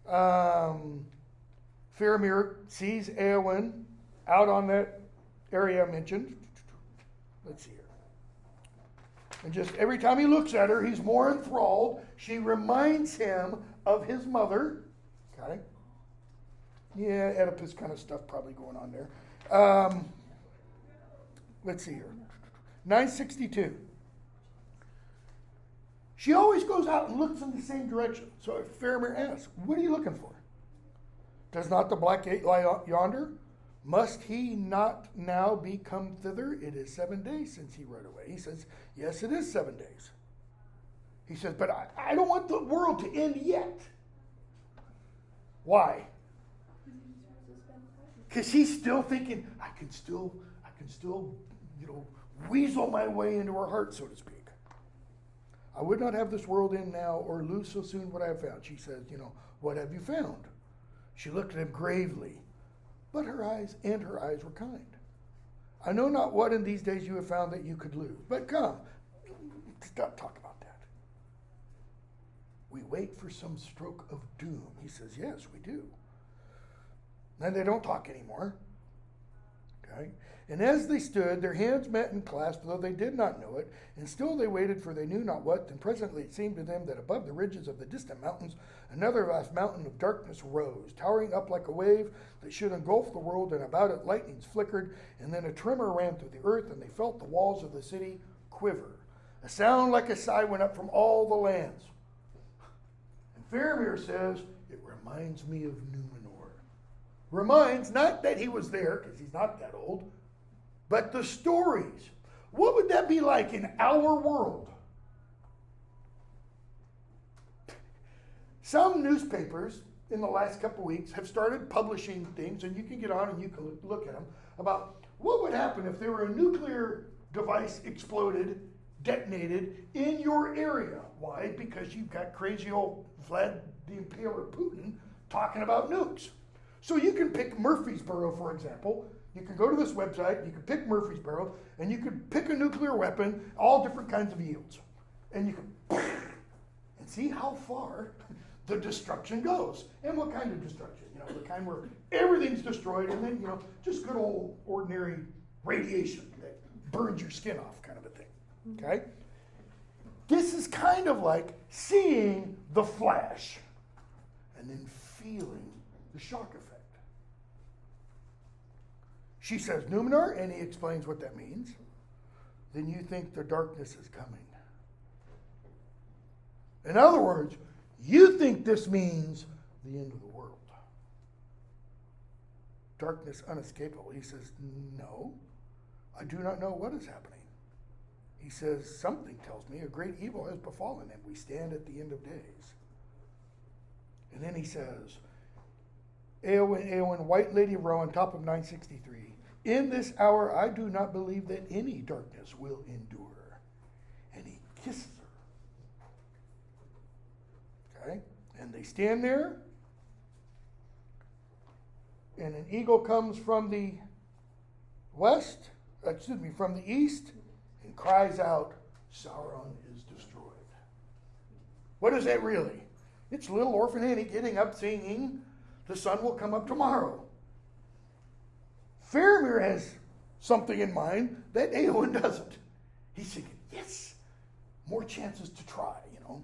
Um, Faramir sees Eowyn out on that area I mentioned. Let's see. And just every time he looks at her, he's more enthralled. She reminds him of his mother. Okay. Yeah, Oedipus kind of stuff probably going on there. Um, let's see here. 962. She always goes out and looks in the same direction. So Faramir asks, What are you looking for? Does not the black gate lie yonder? Must he not now be come thither? It is seven days since he rode away. He says, Yes, it is seven days. He says, But I, I don't want the world to end yet. Why? Because he's still thinking, I can still, I can still, you know, weasel my way into her heart, so to speak. I would not have this world in now or lose so soon what I have found. She says, You know, what have you found? She looked at him gravely, but her eyes and her eyes were kind. I know not what in these days you have found that you could lose. But come, stop talking about that. We wait for some stroke of doom. He says, Yes, we do. Then they don't talk anymore. Okay? And as they stood, their hands met and clasped, though they did not know it, and still they waited for they knew not what. And presently it seemed to them that above the ridges of the distant mountains another vast mountain of darkness rose, towering up like a wave that should engulf the world, and about it lightnings flickered, and then a tremor ran through the earth, and they felt the walls of the city quiver. A sound like a sigh went up from all the lands. And Faramir says, It reminds me of Numenor. Reminds, not that he was there, because he's not that old but the stories. What would that be like in our world? Some newspapers in the last couple weeks have started publishing things, and you can get on and you can look at them about what would happen if there were a nuclear device exploded, detonated in your area. Why? Because you've got crazy old Vlad the Impaler Putin talking about nukes. So you can pick Murfreesboro, for example, you can go to this website, you can pick Murfreesboro, and you can pick a nuclear weapon, all different kinds of yields. And you can and see how far the destruction goes. And what kind of destruction? You know, the kind where everything's destroyed and then, you know, just good old ordinary radiation that burns your skin off kind of a thing. Okay? This is kind of like seeing the flash and then feeling the shock. She says Numenor, and he explains what that means. Then you think the darkness is coming. In other words, you think this means the end of the world. Darkness unescapable. He says, No, I do not know what is happening. He says, Something tells me a great evil has befallen, and we stand at the end of days. And then he says, Eowyn, Eowyn, White Lady Rohan, top of 963. In this hour, I do not believe that any darkness will endure. And he kisses her. Okay? And they stand there. And an eagle comes from the west, uh, excuse me, from the east, and cries out, Sauron is destroyed. What is that really? It's little orphan Annie getting up singing, The sun will come up tomorrow. Faramir has something in mind that Eowyn (laughs) doesn't. He's thinking, yes, more chances to try, you know.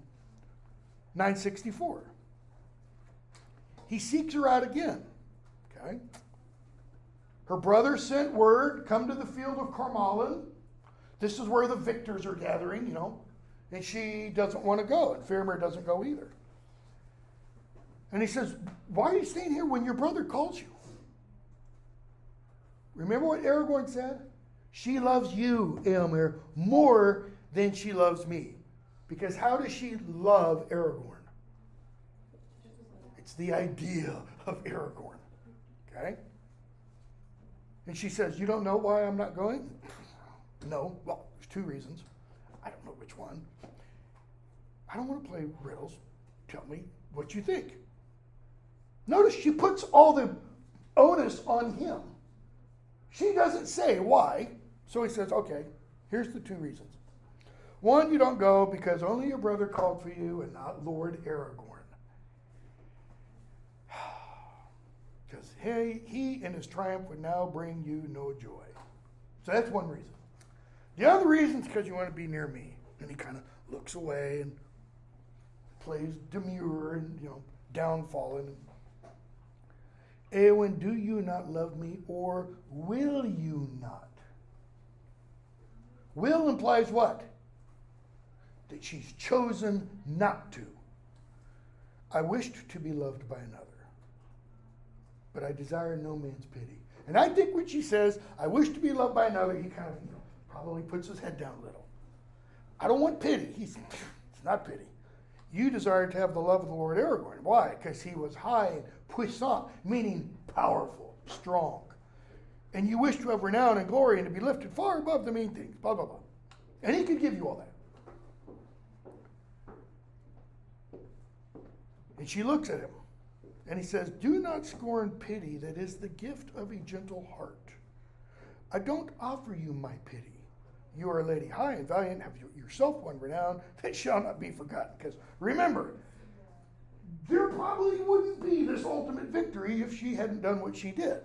964. He seeks her out again. Okay. Her brother sent word, come to the field of Cormallen. This is where the victors are gathering, you know. And she doesn't want to go, and Faramir doesn't go either. And he says, Why are you staying here when your brother calls you? Remember what Aragorn said? She loves you, Eomer, more than she loves me. Because how does she love Aragorn? It's the idea of Aragorn. Okay? And she says, You don't know why I'm not going? No. Well, there's two reasons. I don't know which one. I don't want to play riddles. Tell me what you think. Notice she puts all the onus on him. She doesn't say why. So he says, okay, here's the two reasons. One, you don't go because only your brother called for you and not Lord Aragorn. (sighs) Because he, he in his triumph would now bring you no joy. So that's one reason. The other reason is because you want to be near me. And he kind of looks away and plays demure and, you know, downfallen. Eowyn, do you not love me, or will you not? Will implies what? That she's chosen not to. I wished to be loved by another, but I desire no man's pity. And I think when she says, I wish to be loved by another, he kind of you know, probably puts his head down a little. I don't want pity. He's, it's not pity. You desire to have the love of the Lord Aragorn. Why? Because he was high and puissant, meaning powerful, strong. And you wish to have renown and glory and to be lifted far above the mean things, blah, blah, blah. And he could give you all that. And she looks at him and he says, Do not scorn pity that is the gift of a gentle heart. I don't offer you my pity. You are a lady high and valiant, have yourself won renown that shall not be forgotten. Because remember, there probably wouldn't be this ultimate victory if she hadn't done what she did.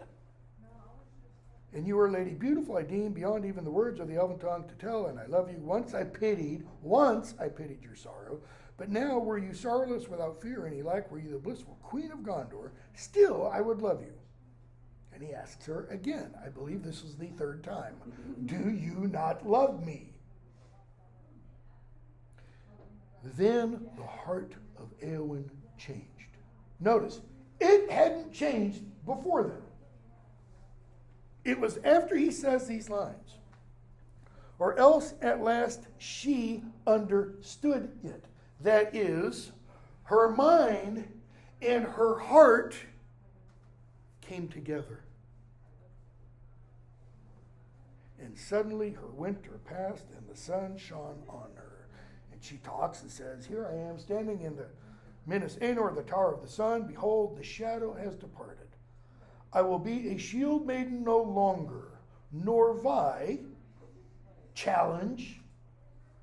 And you are a lady beautiful, I deem, beyond even the words of the elven tongue to tell, and I love you. Once I pitied, once I pitied your sorrow, but now were you sorrowless without fear any like, were you the blissful queen of Gondor, still I would love you. And he asks her again, I believe this is the third time, Do you not love me? Then the heart of Eowyn changed. Notice, it hadn't changed before then. It was after he says these lines, or else at last she understood it. That is, her mind and her heart came together. And suddenly her winter passed and the sun shone on her. And she talks and says, Here I am standing in the Minas Anor, the Tower of the Sun. Behold, the shadow has departed. I will be a shield maiden no longer, nor vie, challenge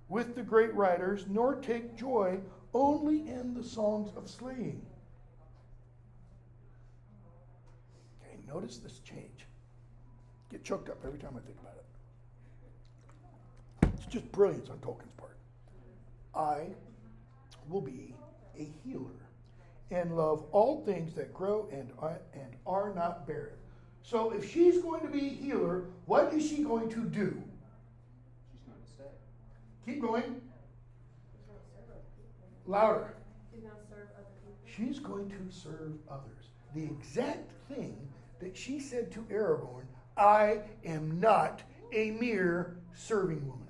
with the great riders, nor take joy only in the songs of slaying. Okay, notice this change. Get choked up every time I think about it. It's just brilliance on Tolkien's part. I will be a healer and love all things that grow and are, and are not barren. So if she's going to be a healer, what is she going to do? She's going to stay. Keep going. Louder. She's gonna serve other. She's going to serve others. The exact thing that she said to Aragorn I am not a mere serving woman.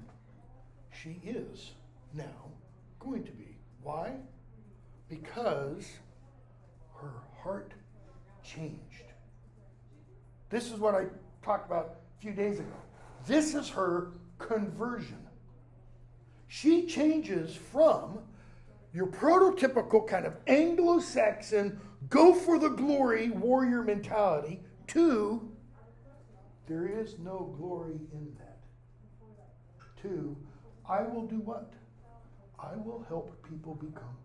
She is now going to be. Why? Because her heart changed. This is what I talked about a few days ago. This is her conversion. She changes from your prototypical kind of Anglo Saxon, go for the glory warrior mentality to there is no glory in that. To I will do what? I will help people become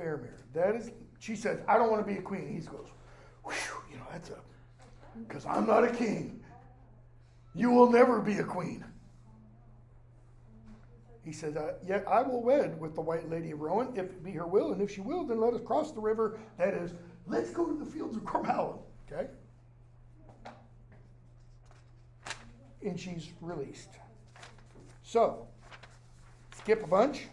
Faramir. That is, she says, I don't want to be a queen. He goes, you know, that's a, because I'm not a king. You will never be a queen. He says, uh, Yet I will wed with the white lady of Rohan, if it be her will, and if she will, then let us cross the river. That is, let's go to the fields of Cormallen. Okay? And she's released. So, skip a bunch.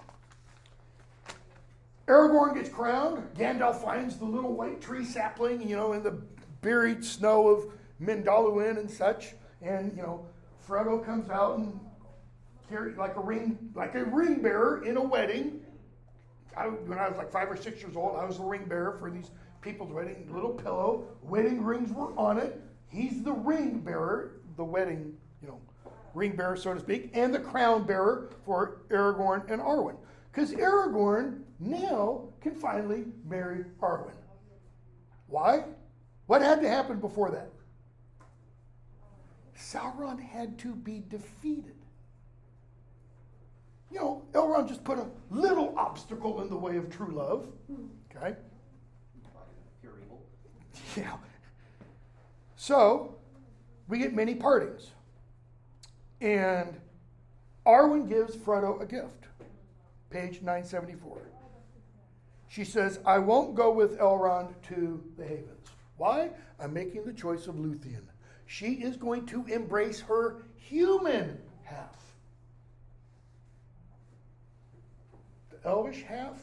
Aragorn gets crowned. Gandalf finds the little white tree sapling, you know, in the buried snow of Mindolluin and such. And, you know, Frodo comes out and carry like a ring, like a ring bearer in a wedding. I, when I was like five or six years old, I was the ring bearer for these people's wedding. Little pillow, wedding rings were on it. He's the ring bearer, the wedding, you know, ring bearer, so to speak, and the crown bearer for Aragorn and Arwen. Because Aragorn now can finally marry Arwen. Why? What had to happen before that? Sauron had to be defeated. You know, Elrond just put a little obstacle in the way of true love. Okay? Pure evil. Yeah. So, we get many partings. And Arwen gives Frodo a gift. Page 974. She says, I won't go with Elrond to the Havens. Why? I'm making the choice of Luthien. She is going to embrace her human half. The elvish half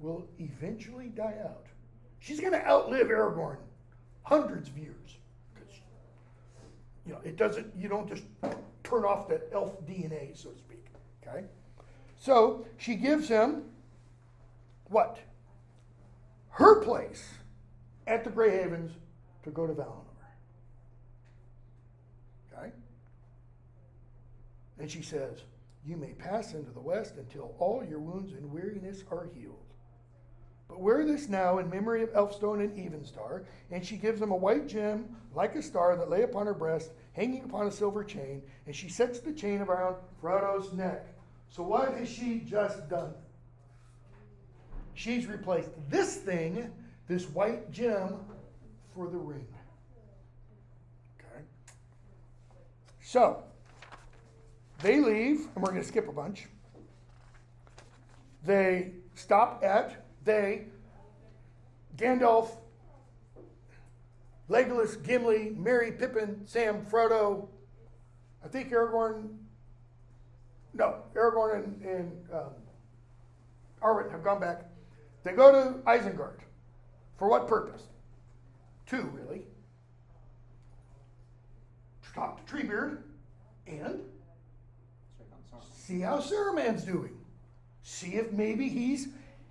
will eventually die out. She's going to outlive Aragorn hundreds of years. 'Cause, You know, it doesn't, you don't just turn off that elf DNA, so to speak. Okay? So she gives him what? Her place at the Grey Havens to go to Valinor. Okay? And she says, You may pass into the west until all your wounds and weariness are healed. But wear this now in memory of Elfstone and Evenstar. And she gives him a white gem like a star that lay upon her breast, hanging upon a silver chain. And she sets the chain around Frodo's neck. So what has she just done? She's replaced this thing, this white gem, for the ring. Okay. So they leave, and we're going to skip a bunch. They stop at they, Gandalf, Legolas, Gimli, Merry, Pippin, Sam, Frodo. I think Aragorn. No, Aragorn and, and um, Arwen have gone back. They go to Isengard. For what purpose? Two, really. Talk to Treebeard and see how Saruman's doing. See if maybe he's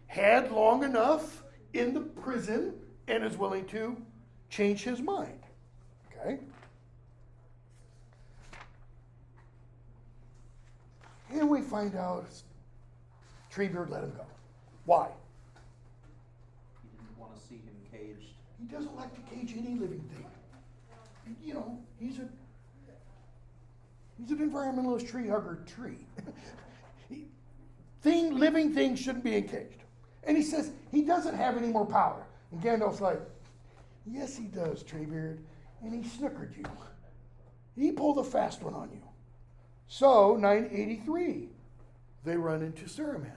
had long enough in the prison and is willing to change his mind. Okay? And we find out Treebeard let him go. Why? He didn't want to see him caged. He doesn't like to cage any living thing. You know, he's a he's an environmentalist tree hugger tree. (laughs) Thing living things shouldn't be encaged. And he says he doesn't have any more power. And Gandalf's like, Yes, he does, Treebeard. And he snookered you. He pulled a fast one on you. So, 983, they run into Saruman.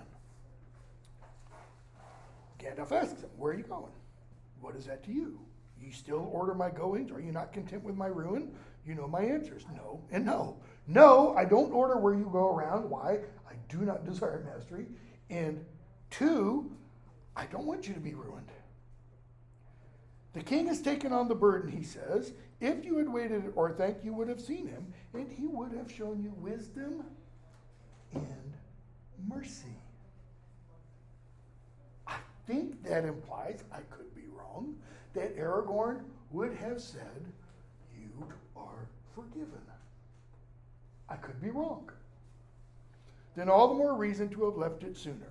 Gandalf asks him, Where are you going? What is that to you? You still order my goings? Are you not content with my ruin? You know my answers. No and no. No, I don't order where you go around. Why? I do not desire mastery. And two, I don't want you to be ruined. The king has taken on the burden, he says. If you had waited or thanked, you would have seen him, and he would have shown you wisdom and mercy. I think that implies, I could wrong, that Aragorn would have said, You are forgiven. I could be wrong. Then all the more reason to have left it sooner.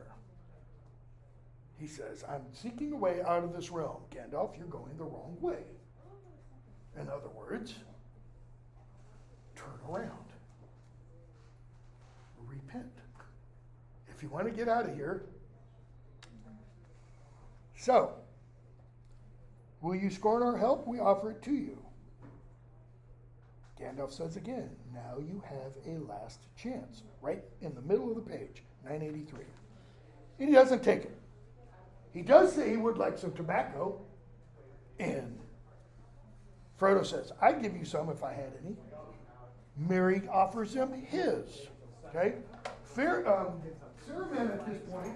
He says, I'm seeking a way out of this realm. Gandalf, you're going the wrong way. In other words, turn around. Repent. If you want to get out of here. So, will you scorn our help? We offer it to you. Gandalf says again, now you have a last chance. Right in the middle of the page, 983. And he doesn't take it. He does say he would like some tobacco. And Frodo says, I'd give you some if I had any. Merry offers him his. Okay? Fair, um, Saruman at this point,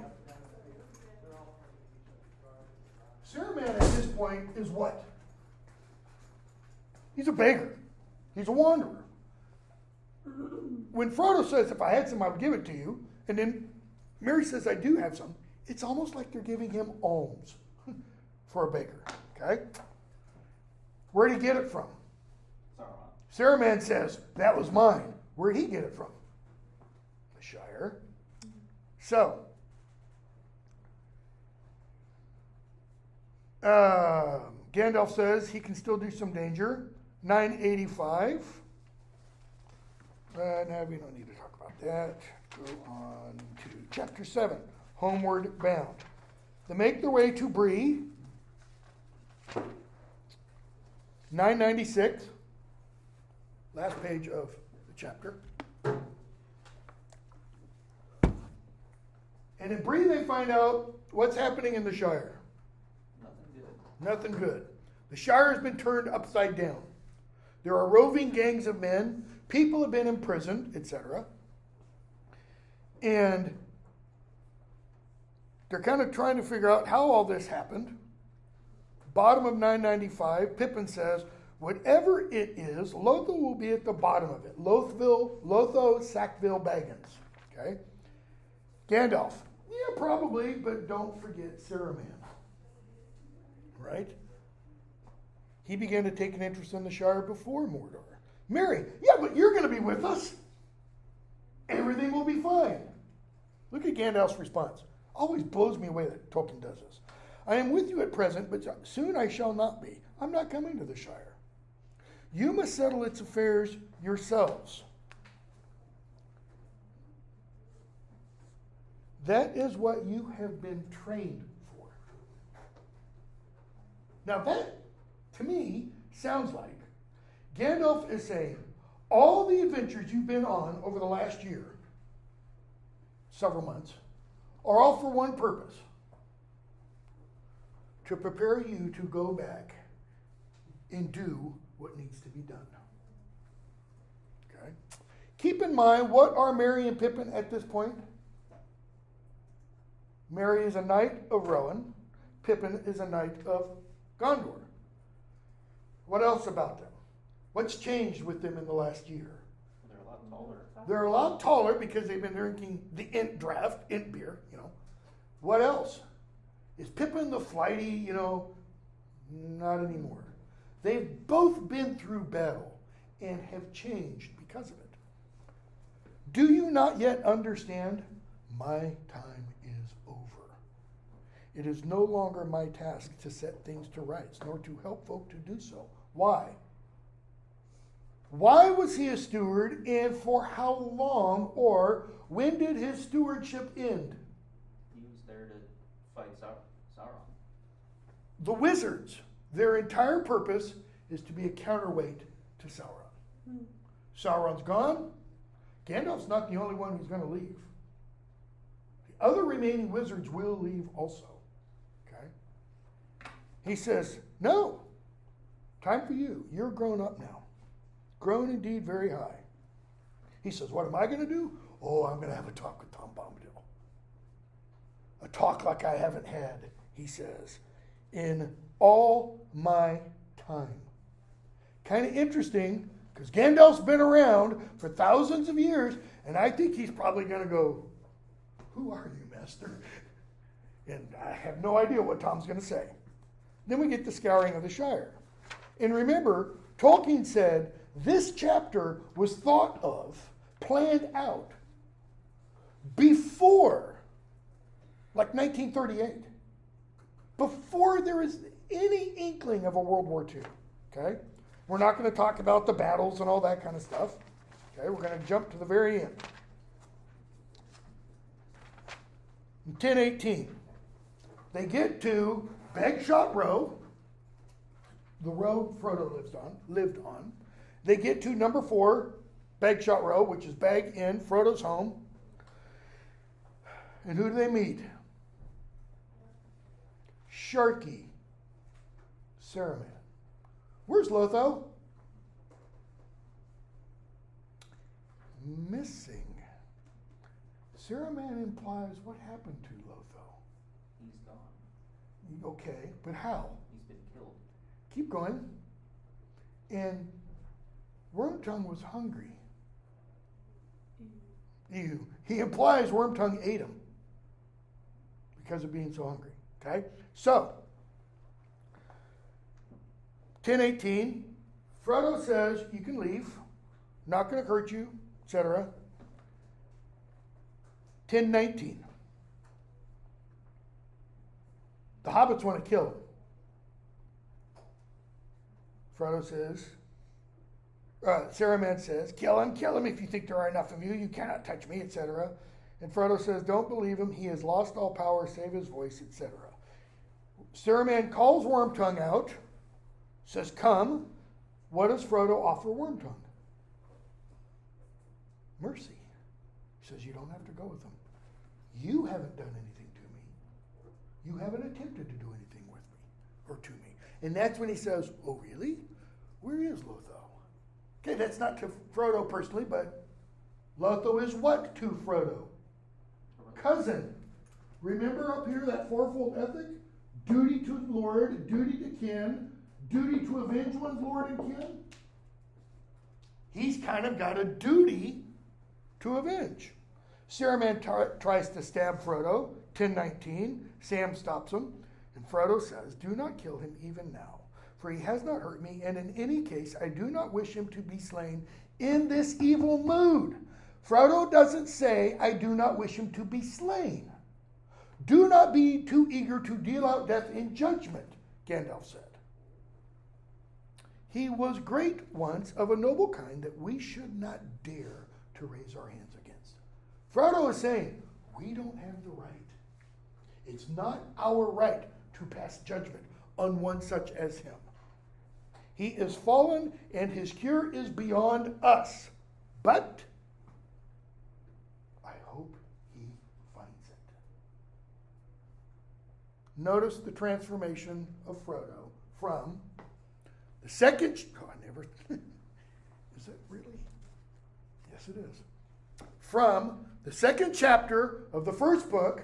Saruman at this point is what? He's a beggar. He's a wanderer. When Frodo says, if I had some, I would give it to you, and then Merry says, I do have some, it's almost like they're giving him alms (laughs) for a beggar. Okay? Where'd he get it from? Saruman says, that was mine. Where'd he get it from? The Shire. So, uh, Gandalf says he can still do some danger. 985. Uh, now we don't need to talk about that. Go on to chapter 7 Homeward Bound. They make their way to Bree. 996. Last page of the chapter. And in Bree, they find out what's happening in the Shire. Nothing good. The Shire has been turned upside down. There are roving gangs of men, people have been imprisoned, etc. And they're kind of trying to figure out how all this happened. Bottom of 995, Pippin says, whatever it is, Lotho will be at the bottom of it. Lothville, Lotho, Sackville, Baggins. Okay? Gandalf, yeah, probably, but don't forget Saruman. Right? He began to take an interest in the Shire before Mordor. Merry, yeah, but you're going to be with us. Everything will be fine. Look at Gandalf's response. Always blows me away that Tolkien does this. I am with you at present, but soon I shall not be. I'm not coming to the Shire. You must settle its affairs yourselves. That is what you have been trained. Now, that, to me, sounds like Gandalf is saying, all the adventures you've been on over the last year, several months, are all for one purpose to prepare you to go back and do what needs to be done. Okay? Keep in mind, what are Merry and Pippin at this point? Merry is a knight of Rohan, Pippin is a knight of Gondor. What else about them? What's changed with them in the last year? They're a lot taller. They're a lot taller because they've been drinking the Ent draft, Ent beer, you know. What else? Is Pippin the flighty, you know? Not anymore. They've both been through battle and have changed because of it. Do you not yet understand? My time. It is no longer my task to set things to rights, nor to help folk to do so. Why? Why was he a steward and for how long or when did his stewardship end? He was there to fight Sauron. The wizards, their entire purpose is to be a counterweight to Sauron. Hmm. Sauron's gone. Gandalf's not the only one who's going to leave. The other remaining wizards will leave also. He says, No, time for you. You're grown up now. Grown indeed very high. He says, What am I going to do? Oh, I'm going to have a talk with Tom Bombadil. A talk like I haven't had, he says, in all my time. Kind of interesting because Gandalf's been around for thousands of years, and I think he's probably going to go, Who are you, Master? And I have no idea what Tom's going to say. Then we get the scouring of the Shire. And remember, Tolkien said this chapter was thought of, planned out, before, like 1938, before there is any inkling of a World War II. Okay? We're not going to talk about the battles and all that kind of stuff. Okay? We're going to jump to the very end. In 1018, they get to Bagshot Row, the road Frodo lives on, lived on. They get to number four, Bagshot Row, which is Bag End, Frodo's home. And who do they meet? Sharky, Saruman. Where's Lotho? Missing. Saruman implies what happened to. Okay, but how? He's been killed. Keep going. And Wormtongue was hungry. Mm-hmm. Ew. He implies Wormtongue ate him because of being so hungry. Okay? So, 1018, Frodo says, You can leave. Not going to hurt you, etc. 1019. The hobbits want to kill him. Frodo says, uh, Saruman says, Kill him, kill him if you think there are enough of you. You cannot touch me, etc. And Frodo says, Don't believe him. He has lost all power save his voice, etc. Saruman calls Wormtongue out, says, Come. What does Frodo offer Wormtongue? Mercy. He says, You don't have to go with him. You haven't done anything to. You haven't attempted to do anything with me or to me. And that's when he says, Oh, really? Where is Lotho? Okay, that's not to Frodo personally, but Lotho is what to Frodo? Cousin. Remember up here that fourfold ethic? Duty to Lord, duty to kin, duty to avenge one's Lord and kin. He's kind of got a duty to avenge. Saruman tar- tries to stab Frodo, 1019. Sam stops him, and Frodo says, Do not kill him even now, for he has not hurt me, and in any case, I do not wish him to be slain in this evil mood. Frodo doesn't say, I do not wish him to be slain. Do not be too eager to deal out death in judgment, Gandalf said. He was great once of a noble kind that we should not dare to raise our hands against. Frodo is saying, we don't have the right. It's not our right to pass judgment on one such as him. He is fallen and his cure is beyond us. But I hope he finds it. Notice the transformation of Frodo from the second. Oh, I never. (laughs) is it really? Yes, it is. From the second chapter of the first book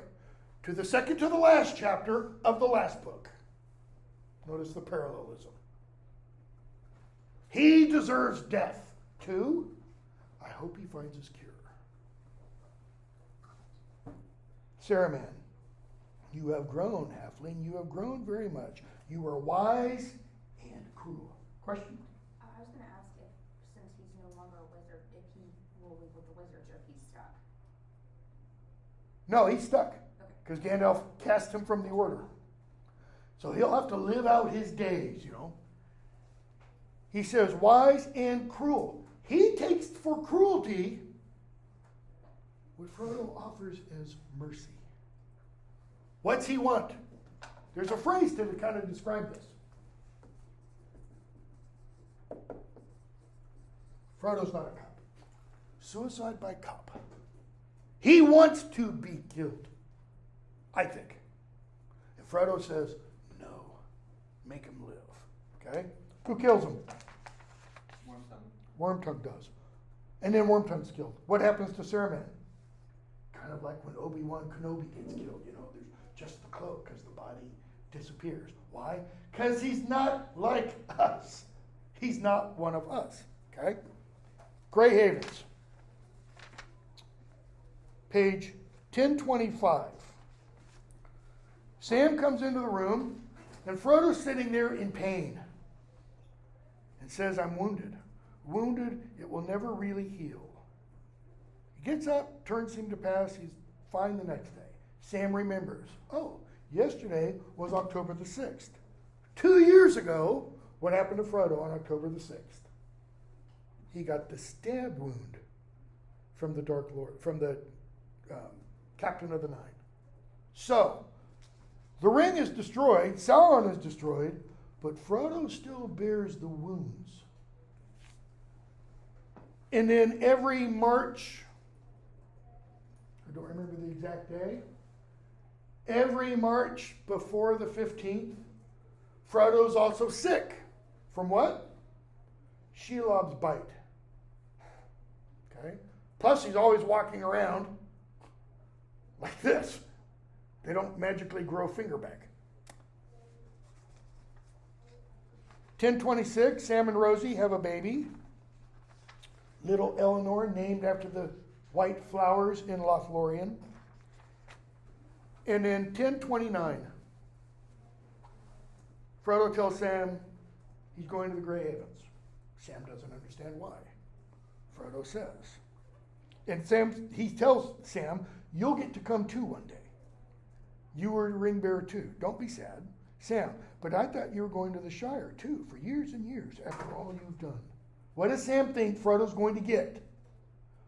to the second to the last chapter of the last book. Notice the parallelism. He deserves death too. I hope he finds his cure. Saruman, you have grown, halfling. You have grown very much. You are wise and cruel. Question? Uh, I was gonna ask if, since he's no longer a wizard, if he will leave with the wizards or if he's stuck. No, he's stuck. Because Gandalf cast him from the order. So he'll have to live out his days, you know. He says, wise and cruel. He takes for cruelty what Frodo offers as mercy. What's he want? There's a phrase to kind of describe this. Frodo's not a cop. Suicide by cop. He wants to be killed, I think. And Frodo says, no, make him live. Okay? Who kills him? Wormtongue. Wormtongue does. And then Wormtongue's killed. What happens to Saruman? Kind of like when Obi Wan Kenobi gets killed, you know, there's just the cloak because the body disappears. Why? Because he's not like us. He's not one of us. Okay? Grey Havens. Page 1025. Sam comes into the room, and Frodo's sitting there in pain and says, I'm wounded. Wounded, it will never really heal. He gets up, turns him to pass, he's fine the next day. Sam remembers, oh, yesterday was October the 6th. Two years ago, what happened to Frodo on October the 6th? He got the stab wound from the Dark Lord, from the um, Captain of the Nine. So, the ring is destroyed, Sauron is destroyed, but Frodo still bears the wounds. And then every March, I don't remember the exact day, every March before the 15th, Frodo's also sick. From what? Shelob's bite. Okay? Plus, he's always walking around like this. They don't magically grow finger back. 1026, Sam and Rosie have a baby. Little Elanor, named after the white flowers in Lothlorien. And then 1029, Frodo tells Sam he's going to the Grey Havens. Sam doesn't understand why. Frodo says. And Sam, he tells Sam, you'll get to come too one day. You were a ring bearer too. Don't be sad. Sam, but I thought you were going to the Shire too for years and years after all you've done. What does Sam think Frodo's going to get?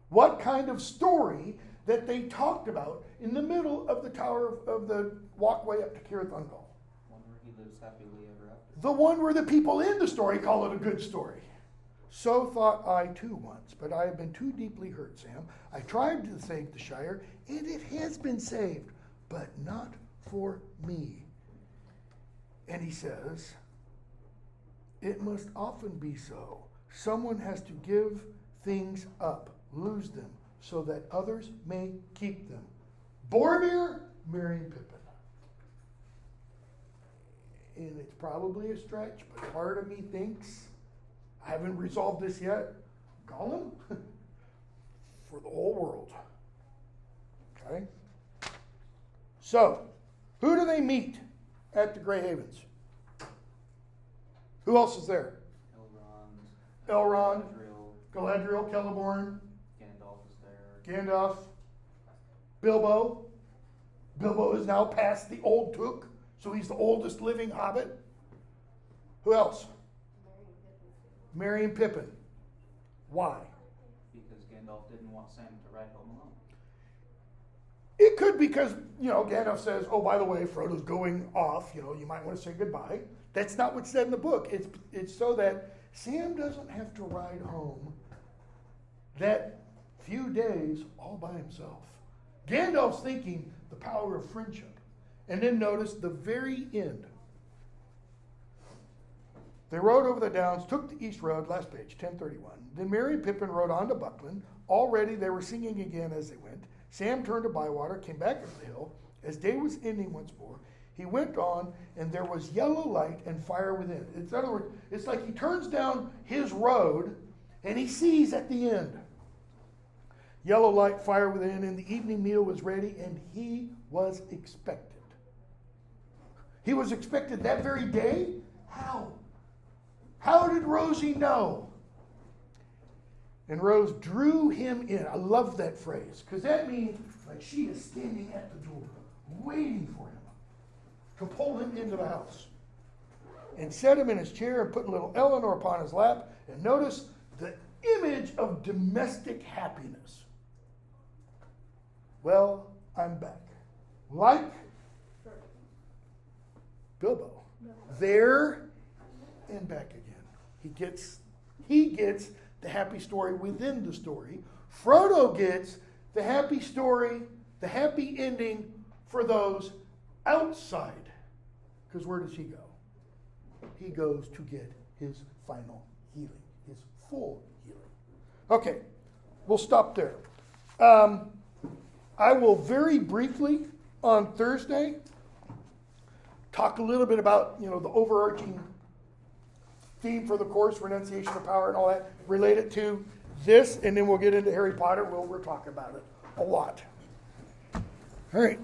What kind of story that they talked about in the middle of the tower of, of the walkway up to Cirith Ungol? One where he lives happily ever after. The one where the people in the story call it a good story. So thought I too once, but I have been too deeply hurt, Sam. I tried to save the Shire, and it has been saved, but not for me. And he says, It must often be so. Someone has to give things up, lose them, so that others may keep them. Boromir marrying Pippin. And it's probably a stretch, but part of me thinks, I haven't resolved this yet. Gollum? (laughs) For the whole world. Okay? So, who do they meet at the Grey Havens? Who else is there? Elrond. Elrond, Galadriel. Galadriel, Celeborn, Gandalf is there. Gandalf, Bilbo, Bilbo is now past the old Took, so he's the oldest living hobbit. Who else? Merry and Pippin. Why? Because Gandalf didn't want Sam to ride home alone. It could because, you know, Gandalf says, oh, by the way, Frodo's going off, you know, you might want to say goodbye. That's not what's said in the book. It's, it's so that Sam doesn't have to ride home that few days all by himself. Gandalf's thinking the power of friendship. And then notice the very end. They rode over the downs, took the east road, last page, 1031. Then Merry and Pippin rode on to Buckland. Already they were singing again as they went. Sam turned to Bywater, came back up the hill. As day was ending once more, he went on, and there was yellow light and fire within. In other words, it's like he turns down his road and he sees at the end. Yellow light, fire within, and the evening meal was ready, and he was expected. He was expected that very day? How? How did Rosie know? And Rose drew him in. I love that phrase because that means like she is standing at the door, waiting for him to pull him into the house. And set him in his chair and put little Elanor upon his lap. And notice the image of domestic happiness. Well, I'm back. Like Bilbo. There and back again. He gets he gets the happy story within the story. Frodo gets the happy story, the happy ending for those outside. Because where does he go? He goes to get his final healing, his full healing. Okay, we'll stop there. Um, I will very briefly on Thursday talk a little bit about you know the overarching theme for the course, renunciation of power, and all that, relate it to this, and then we'll get into Harry Potter. We'll, we'll talk about it a lot. All right.